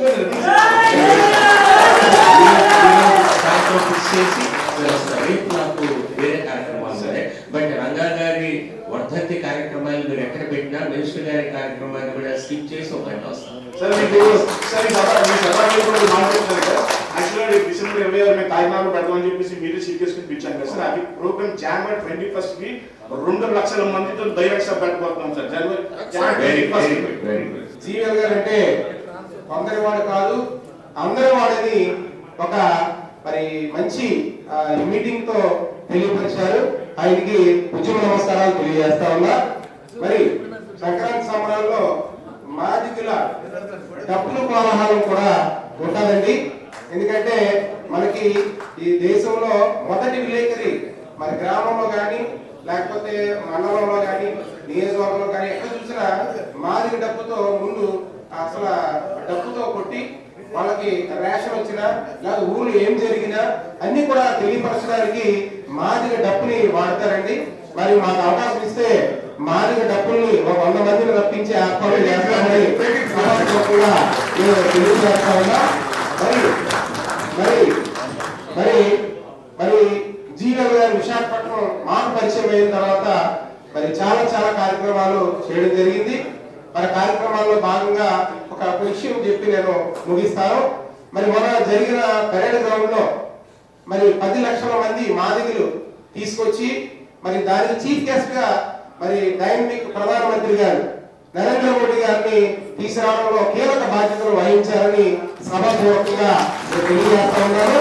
సాయంత్రం ఫిక్స్ చేసి. రేపు నాకు వేరే కార్యక్రమాలు ఉన్నాయి బట్ రంగా గారి వర్ధంతి కార్యక్రమాలు మీరు ఎక్కడ పెట్టినా మినిస్టర్ గారి కార్యక్రమాన్ని కూడా స్కిప్ చేసి ఒక వస్తాను డిసెంబర్ ఇరవై ఆరు మేము కాకినాడలో పెడదామని చెప్పేసి మీరు సీరియస్కి పిలిచాను కదా సార్. అది ప్రోగ్రామ్ జనవరి ట్వంటీ ఫస్ట్కి రెండు లక్షల మందితో సభ పెట్టబోతున్నాం సార్. జనవరి జనవరి వెరీ 21st వెరీ కి. గుడ్ వెరీ గుడ్ జీవల్ గారు అంటే కొందరి వాడు కాదు అందరి వాడని ఒక మరి మంచి మీటింగ్తో తెలియపరిచారు. ఆయనకి ఉద్యమ నమస్కారాలు తెలియజేస్తా ఉన్నా. మరి సంక్రాంతి సంబరాల్లో మాదికుల డబ్బులు కోలాహలం కూడా ఉంటుందండి ఎందుకంటే మనకి ఈ దేశంలో మొదటి విలేకరి మన గ్రామంలో కానీ లేకపోతే మండలంలో కానీ నియోజకవర్గంలో కానీ ఎక్కడ చూసినా మాదిగ డబ్బుతో ముందు అసలు డబ్బుతో కొట్టి వాళ్ళకి రేషన్ వచ్చినా లేదా ఊరు ఏం జరిగినా అన్ని కూడా తెలియపరచడానికి మాదిగ డబ్బుని వాడతారండి. మరి మాకు అవకాశం ఇస్తే మాదిగ డబ్బుల్ని ఒక వంద మందిని రప్పించి ఏర్పాటు చేస్తామని తెలియజేస్తా ఉన్నా. మరి మరి మరి మరి జీవన్ గారు విశాఖపట్నం మాకు పరిచయం అయిన తర్వాత మరి చాలా చాలా కార్యక్రమాలు చేయడం జరిగింది. మరి కార్యక్రమాల్లో భాగంగా ఒక విషయం చెప్పి నేను ముగిస్తాను. మరి మొన్న జరిగిన పెరేడ్ గ్రౌండ్లో మరి పది లక్షల మంది మాదిగులు తీసుకొచ్చి మరి దానికి చీఫ్ గెస్ట్గా మరి డైనమిక్ ప్రధానమంత్రి గారు నరేంద్ర మోడీ గారిని తీసుకురావడంలో కీలక బాధ్యతలు వహించారని సభాపూర్వకంగా నేను తెలియజేస్తా ఉన్నాను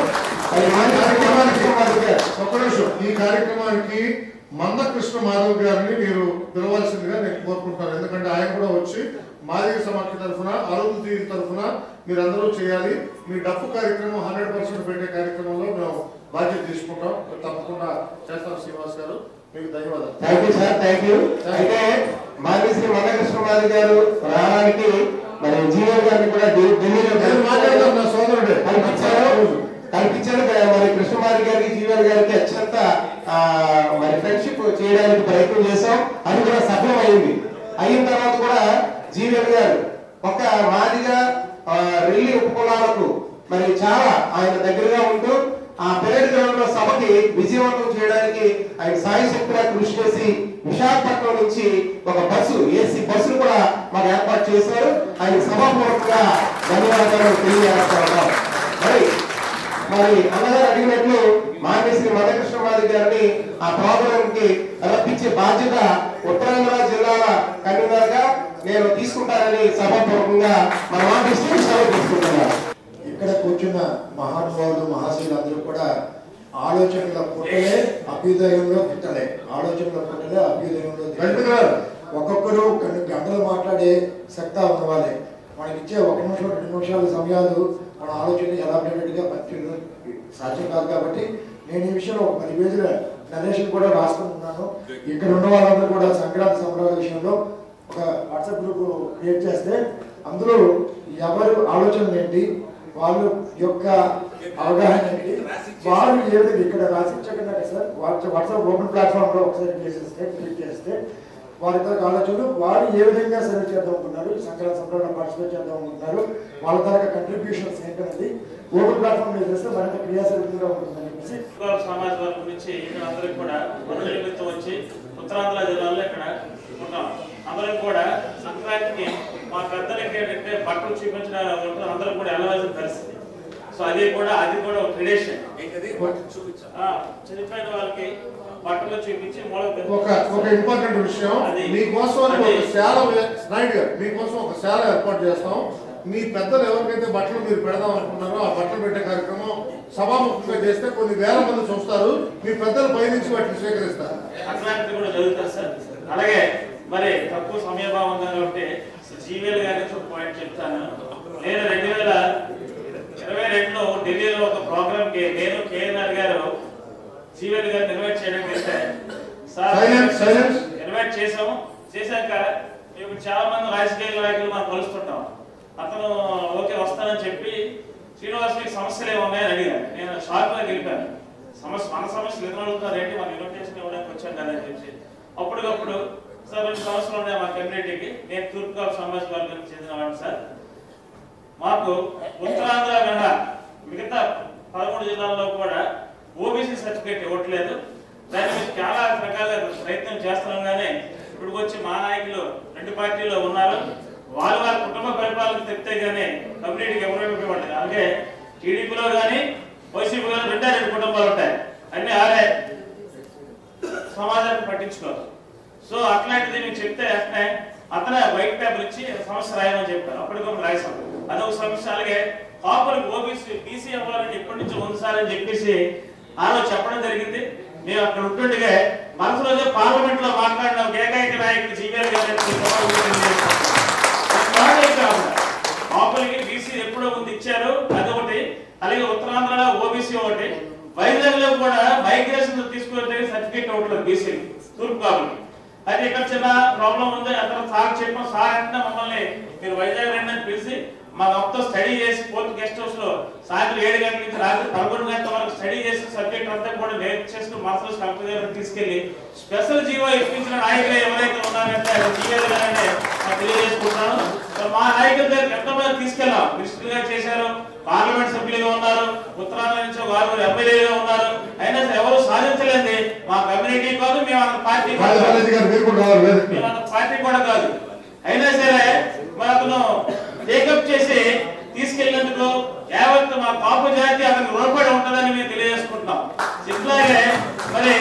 మరి మా కార్యక్రమానికి ఒక్క నిమిషం ఈ కార్యక్రమానికి మంద కృష్ణ మాధవ్ గారిని మీరు పిలవాల్సిందిగా నేను కోరుకుంటాను. ఎందుకంటే ఆయన కూడా వచ్చి మాదిగ సమాఖ్య తరఫున అరుంధతి తరఫున మీరందరూ చేయాలి. మీ డప్పు కార్యక్రమం హండ్రెడ్ పర్సెంట్ పెట్టే కార్యక్రమంలో మేము బాధ్యత తీసుకుంటాం. తప్పకుండా చేస్తాం శ్రీనివాస్ గారు. మీకు ధన్యవాదాలు. Thank you sir thank you అయితే మాజీ శ్రీ మందకృష్ణమారి గారు రావడానికి మరి జీవన్ గారిని కూడా ఢి- ఢిల్లీలో నేను మాట్లాడతాను నా సోదరుడే. కనిపించారు మరి కృష్ణమారి గారికి జీవన్ గారికి అత్యంత మరి ఫ్రెండ్షిప్ చేయడానికి ప్రయత్నం చేశాం. అది కూడా సఫలమైంది. అయిన తర్వాత కూడా జీవన్ గారు ఒక మాదిగా రెల్లి ఉపకులాలకు మరి చాలా ఆయన దగ్గరగా ఉంటూ ఆ పెరేడ్ గ్రౌండ్లో సభకి విజయవంతం చేయడానికి ఆయన సాయి శక్తిగా కృషి చేసి విశాఖపట్నం నుంచి ఒక బస్సు ఏసీ బస్సును కూడా మాకు ఏర్పాటు చేశారు. ఆయన సభాపూర్వకంగా ధన్యవాదాలు తెలియజేస్తా ఉన్నాం. మరి మరి అన్నగారు అడిగినట్లు మాన్య శ్రీ మదకృష్ణమాది గారిని ఆ ప్రోగ్రామ్కి బాధ్యత ఉత్తరాంధ్ర జిల్లాల కన్వీనర్గా నేను తీసుకుంటానని సభాపూర్వకంగా మన సెలవు తీసుకుంటున్నాను. ఇక్కడ కూర్చున్న మహానుభావులు మహాశీలందరూ కూడా ఆలోచనల పుట్టలే అభ్యుదయంలో పుట్టలే ఆలోచనల పుట్టలే అభ్యుదయంలో. ఒక్కొక్కరు కొన్ని గంటలు మాట్లాడే సత్తా ఉన్నవాళ్ళే. మనకి ఇచ్చే ఒక నిమిషం రెండు నిమిషాల సమయాలు మన ఆలోచన ఎలా గా పనిచేయడం సాధ్యం కాదు కాబట్టి నేను ఈ విషయంలో ఒక పది పేజీల నరేషన్ కూడా రాసుకుంటున్నాను. ఇక్కడ ఉన్న వాళ్ళందరూ కూడా సంక్రాంతి సంబరాల విషయంలో ఒక వాట్సాప్ గ్రూప్ క్రియేట్ చేస్తే అందులో ఎవరు ఆలోచనలు ఏంటి వాళ్ళ యొక్క అవగాహన ఏంటి వాళ్ళు ఏ విధంగా ఇక్కడ రాసించకుండా సార్? వాట్సాప్ వాట్సాప్ ఓపెన్ ప్లాట్ఫామ్లో ఒకసారి చేసేస్తే క్లిక్ చేస్తే వారి యొక్క ఆలోచనలు వారు ఏ విధంగా సర్వ్ చేద్దాం అనుకున్నారు ఈ సంక్రాంతి సంబరంలో పార్టిసిపేట్ చేద్దాం అనుకుంటున్నారు వాళ్ళ తరగతి కంట్రిబ్యూషన్స్ ఏంటనేది ఓపెన్ ప్లాట్ఫామ్ మీద చేస్తే మరింత క్రియాశీలంగా ఉంటుందని చెప్పేసి సమాజ వర్గం నుంచి ఇక్కడ అందరికి కూడా నిమిత్తం వచ్చి ఉత్తరాంధ్ర జిల్లాలో ఇక్కడ ఉన్నాం. అందరం కూడా సంక్రాంతికి మా పెద్దలకి ఏంటంటే బట్టలు చూపించడం అందరం కూడా వెళ్ళవలసిన పరిస్థితి సో అది కూడా అది కూడా ఒక ట్రెడిషన్ చనిపోయిన వాళ్ళకి బట్టలు చూపించి ఒక ఒక ఇంపార్టెంట్ విషయం. మీకోసం ఒక శాల నాయుడు గారు మీకోసం ఒక శాల ఏర్పాటు చేస్తాం. మీ పెద్దలు ఎవరికైతే బట్టలు మీరు పెడదాం అనుకున్నారో ఆ బట్టలు పెట్టే కార్యక్రమం సభాముఖంగా చేస్తే కొన్ని వేల మంది చూస్తారు. మీ పెద్దలు పైనుంచి వాటిని స్వీకరిస్తారు. అలాగే మరి తక్కువ సమయభావం కాబట్టి జీవీఎల్ గారి పాయింట్ చెప్తాను. నేను రెండు వేల ఇరవై రెండులో ఢిల్లీలో ఒక ప్రోగ్రామ్కి నేను కేఎన్ఆర్ గారు జీవన్ గారిని ఇన్వైట్ Silence, silence. ఇన్వైట్ చేసాము చేశాక మేము చాలా మంది రాజకీయ నాయకులు మనం కలుస్తుంటాం. అతను ఓకే వస్తానని చెప్పి శ్రీనివాస్ మీకు సమస్యలు ఏమి ఉన్నాయని అడిగాను నేను షార్ప్గా గెలిపాను. సమస్య మన సమస్యలు ఎదురు అడుగుతారు ఏంటి మన ఇన్విటేషన్ ఇవ్వడానికి వచ్చాం కదా అని చెప్పి అప్పటికప్పుడు సార్ రెండు సంవత్సరాలు ఉన్నాయి మా కమ్యూనిటీకి నేను తూర్పుగోదావరి సామాజిక వర్గానికి చెందిన వాడిని సార్. మాకు ఉత్తరాంధ్ర మిగతా పదమూడు జిల్లాల్లో కూడా ఓబీసీ సర్టిఫికేట్ ఇవ్వట్లేదు. దాని మీద చాలా రకాల ప్రయత్నం చేస్తున్నాం కానీ ఇప్పుడు వచ్చి మా నాయకులు రెండు పార్టీలో ఉన్నారు. వాళ్ళ వారి కుటుంబ పరిపాలన చెప్తే గానీ కమ్యూనిటీకి ఎవరైనా ఇవ్వట్లేదు అలాగే టీడీపీలో కానీ వైసీపీలో రెండే రెండు కుటుంబాలు ఉంటాయి. అన్ని ఆరే సమాజాన్ని పట్టించుకోరు. సో అట్లాంటిది మీకు చెప్తే వెంటనే అతనే వైట్ పేపర్ ఇచ్చి సమస్య రాయమని చెప్పారు అప్పటికప్పుడు రాసాం అదొక సమస్య. అలాగే కాపులకు ఓబీసీ బీసీ అవ్వాలని ఎప్పటి నుంచి ఉంది సార్ అని చెప్పేసి ఆలో చెప్పడం జరిగింది. మేము అక్కడ ఉంటుండగా మనసులోనే రోజు పార్లమెంట్లో మాట్లాడిన ఒక ఏకైక నాయకుడు జీవీఎల్ గారు లోపలికి బీసీ ఎప్పుడో ముందు ఇచ్చారు. అదొకటి. అలాగే ఉత్తరాంధ్రలో ఓబీసీ ఒకటి. వైజాగ్లో కూడా మైగ్రేషన్ తీసుకునే సర్టిఫికేట్ ఒకటి బీసీ. తూర్పు కాబట్టి అయితే ఇక్కడ చిన్న ప్రాబ్లం ఉంది అతను సార్ చెప్పిన సార్ అంటే మమ్మల్ని మీరు వైజాగ్ రండి అని పిలిచి మా మొత్తం స్టడీ చేసి ఫోర్త్ గెస్ట్ హౌస్లో సాయంత్రం ఏడు గంటల నుంచి రాత్రి పదకొండు గంటల వరకు స్టడీ చేసి సబ్జెక్ట్ అంతా కూడా నేర్చేసి మాస్టర్స్ కంపెనీ దగ్గర తీసుకెళ్ళి స్పెషల్ జీవో ఇప్పించిన నాయకులు ఎవరైతే ఉన్నారంటే తెలియజేసుకుంటున్నాను మా నాయకుల దగ్గర ఎంతమంది తీసుకెళ్ళాం? మినిస్టర్గా చేశారు పార్లమెంట్ సభ్యులుగా ఉన్నారు ఉత్తరాంధ్ర నుంచి ఒక ఆరుగురు ఎమ్మెల్యేలుగా ఉన్నారు. అయినా సరే ఎవరు సాధించలేంది మా కమ్యూనిటీ కాదు మేము అంత పార్టీ గారు మీద. పార్టీ కూడా కాదు. అయినా సరే మరి అతను టేకప్ చేసి తీసుకెళ్ళినందుకు యావత్ మా పాప జాతి అతనికి రుణపడి ఉంటుందని మేము తెలియజేసుకుంటున్నాం. ఇట్లాగే మరి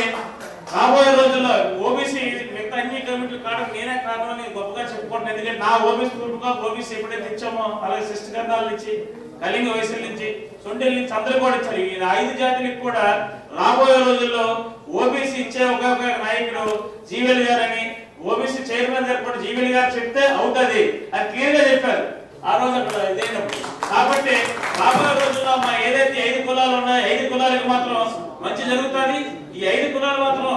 రాబోయే రోజుల్లో ఓబీసీ మిగతా అన్ని కమిటీలు కావడం నేనే కారణం అని గొప్పగా చెప్పుకుంటున్నాను. ఎందుకంటే నా ఓబీసీ గ్రూప్గా ఓబీసీ ఎప్పుడైతే ఇచ్చామో అలాగే శిష్ట గ్రంథాల నుంచి కలింగ వయసుల నుంచి సొంటెల నుంచి అందరూ కూడా ఇచ్చారు. ఈ ఐదు జాతులకు కూడా రాబోయే రోజుల్లో ఓబీసీ ఇచ్చే ఒక ఒక నాయకుడు జీవెల్ గారని ఓబీసీ చైర్మన్ గారు కూడా జీవెల్ గారు చెప్తే అవుతుంది. అది క్లియర్గా చెప్పారు. ఆ రోజు అక్కడ ఇదైనప్పుడు కాబట్టి రాబోయే రోజుల్లో మా ఏదైతే ఐదు కులాలు ఉన్నాయో ఐదు కులాలకు మాత్రం మంచి జరుగుతుంది. ఈ ఐదు కులాలు మాత్రం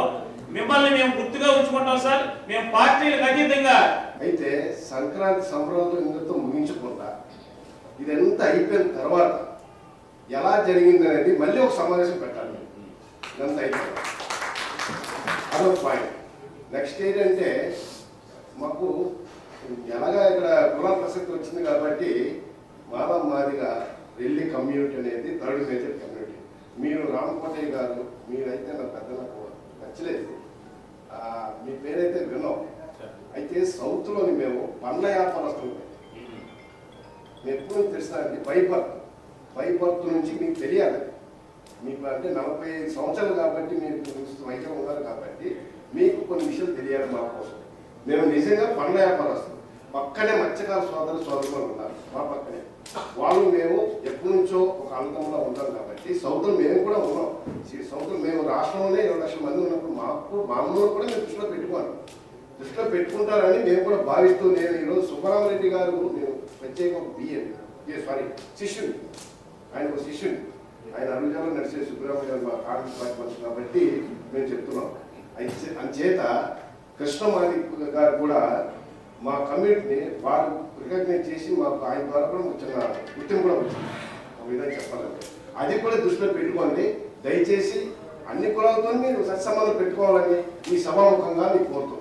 మిమ్మల్ని మేము గుర్తుగా ఉంచుకుంటాం సార్. మేము పార్టీలకు అతీతంగా అయితే సంక్రాంతి సంబరాలు ఇందుతో ముగించకుండా ఇదంతా అయిపోయిన తర్వాత ఎలా జరిగింది అనేది మళ్ళీ ఒక సమావేశం పెట్టాలి. ఇదంతా అయిపోయింది. అదొక పాయింట్ నెక్స్ట్ ఏంటంటే మాకు ఎలాగా ఇక్కడ కులాల ప్రసక్తి వచ్చింది కాబట్టి మాదం మాదిగా రెల్లి కమ్యూనిటీ అనేది థర్డ్ మేజర్ కమ్యూనిటీ. మీరు రామకోటయ్య గారు మీరైతే నా పెద్ద నాకు నచ్చలేదు. మీ పేరైతే విన్నాం అయితే సౌత్లోని మేము పండ్ల వ్యాపారస్తులు ఎప్పుడు తెలుస్తానండి బైబర్త్ బైబర్త్ నుంచి మీకు తెలియాలి. మీకు అంటే నలభై ఐదు సంవత్సరాలు కాబట్టి మీరు వైద్యం ఉన్నారు కాబట్టి మీకు కొన్ని విషయాలు తెలియాలి మా కోసం. మేము నిజంగా పండ్ల వ్యాపారస్తులు పక్కనే మత్స్యకార సోదర సోదరులు ఉన్నారు మా పక్కనే. వాళ్ళు మేము ఎప్పటి నుంచో ఒక అంతంలో ఉంటాం కాబట్టి సౌతులు మేము కూడా ఉన్నాం. ఈ సౌతులు మేము రాష్ట్రంలోనే ఇరవై లక్షల మంది ఉన్నప్పుడు మాకు మామూలు కూడా మేము దృష్టిలో పెట్టుకోను దృష్టిలో పెట్టుకుంటారని మేము కూడా భావిస్తూ నేను ఈరోజు సుబ్బరామరెడ్డి గారు నేను ప్రత్యేక ఒక బిఏ సారీ శిష్యుని. ఆయన ఒక శిష్యుని. ఆయన అనుజాలు నడిచే సుబ్రహ్మణ్య గారు మా కాంగ్రెస్ పార్టీ మనుషులు కాబట్టి మేము చెప్తున్నాం. అంచేత కృష్ణమాణి గారు కూడా మా కమ్యూనిటీని వాళ్ళు రికగ్నైజ్ చేసి మాకు ఆయన ద్వారా కూడా చిన్న గుర్తింపు కూడా వచ్చింది. ఒక విధంగా చెప్పాలంటే. అది కూడా దృష్టిలో పెట్టుకోండి దయచేసి అన్ని కులాలతో మీరు సత్సంబంధం పెట్టుకోవాలని మీ సభాముఖంగా మీకు కోరుతున్నాను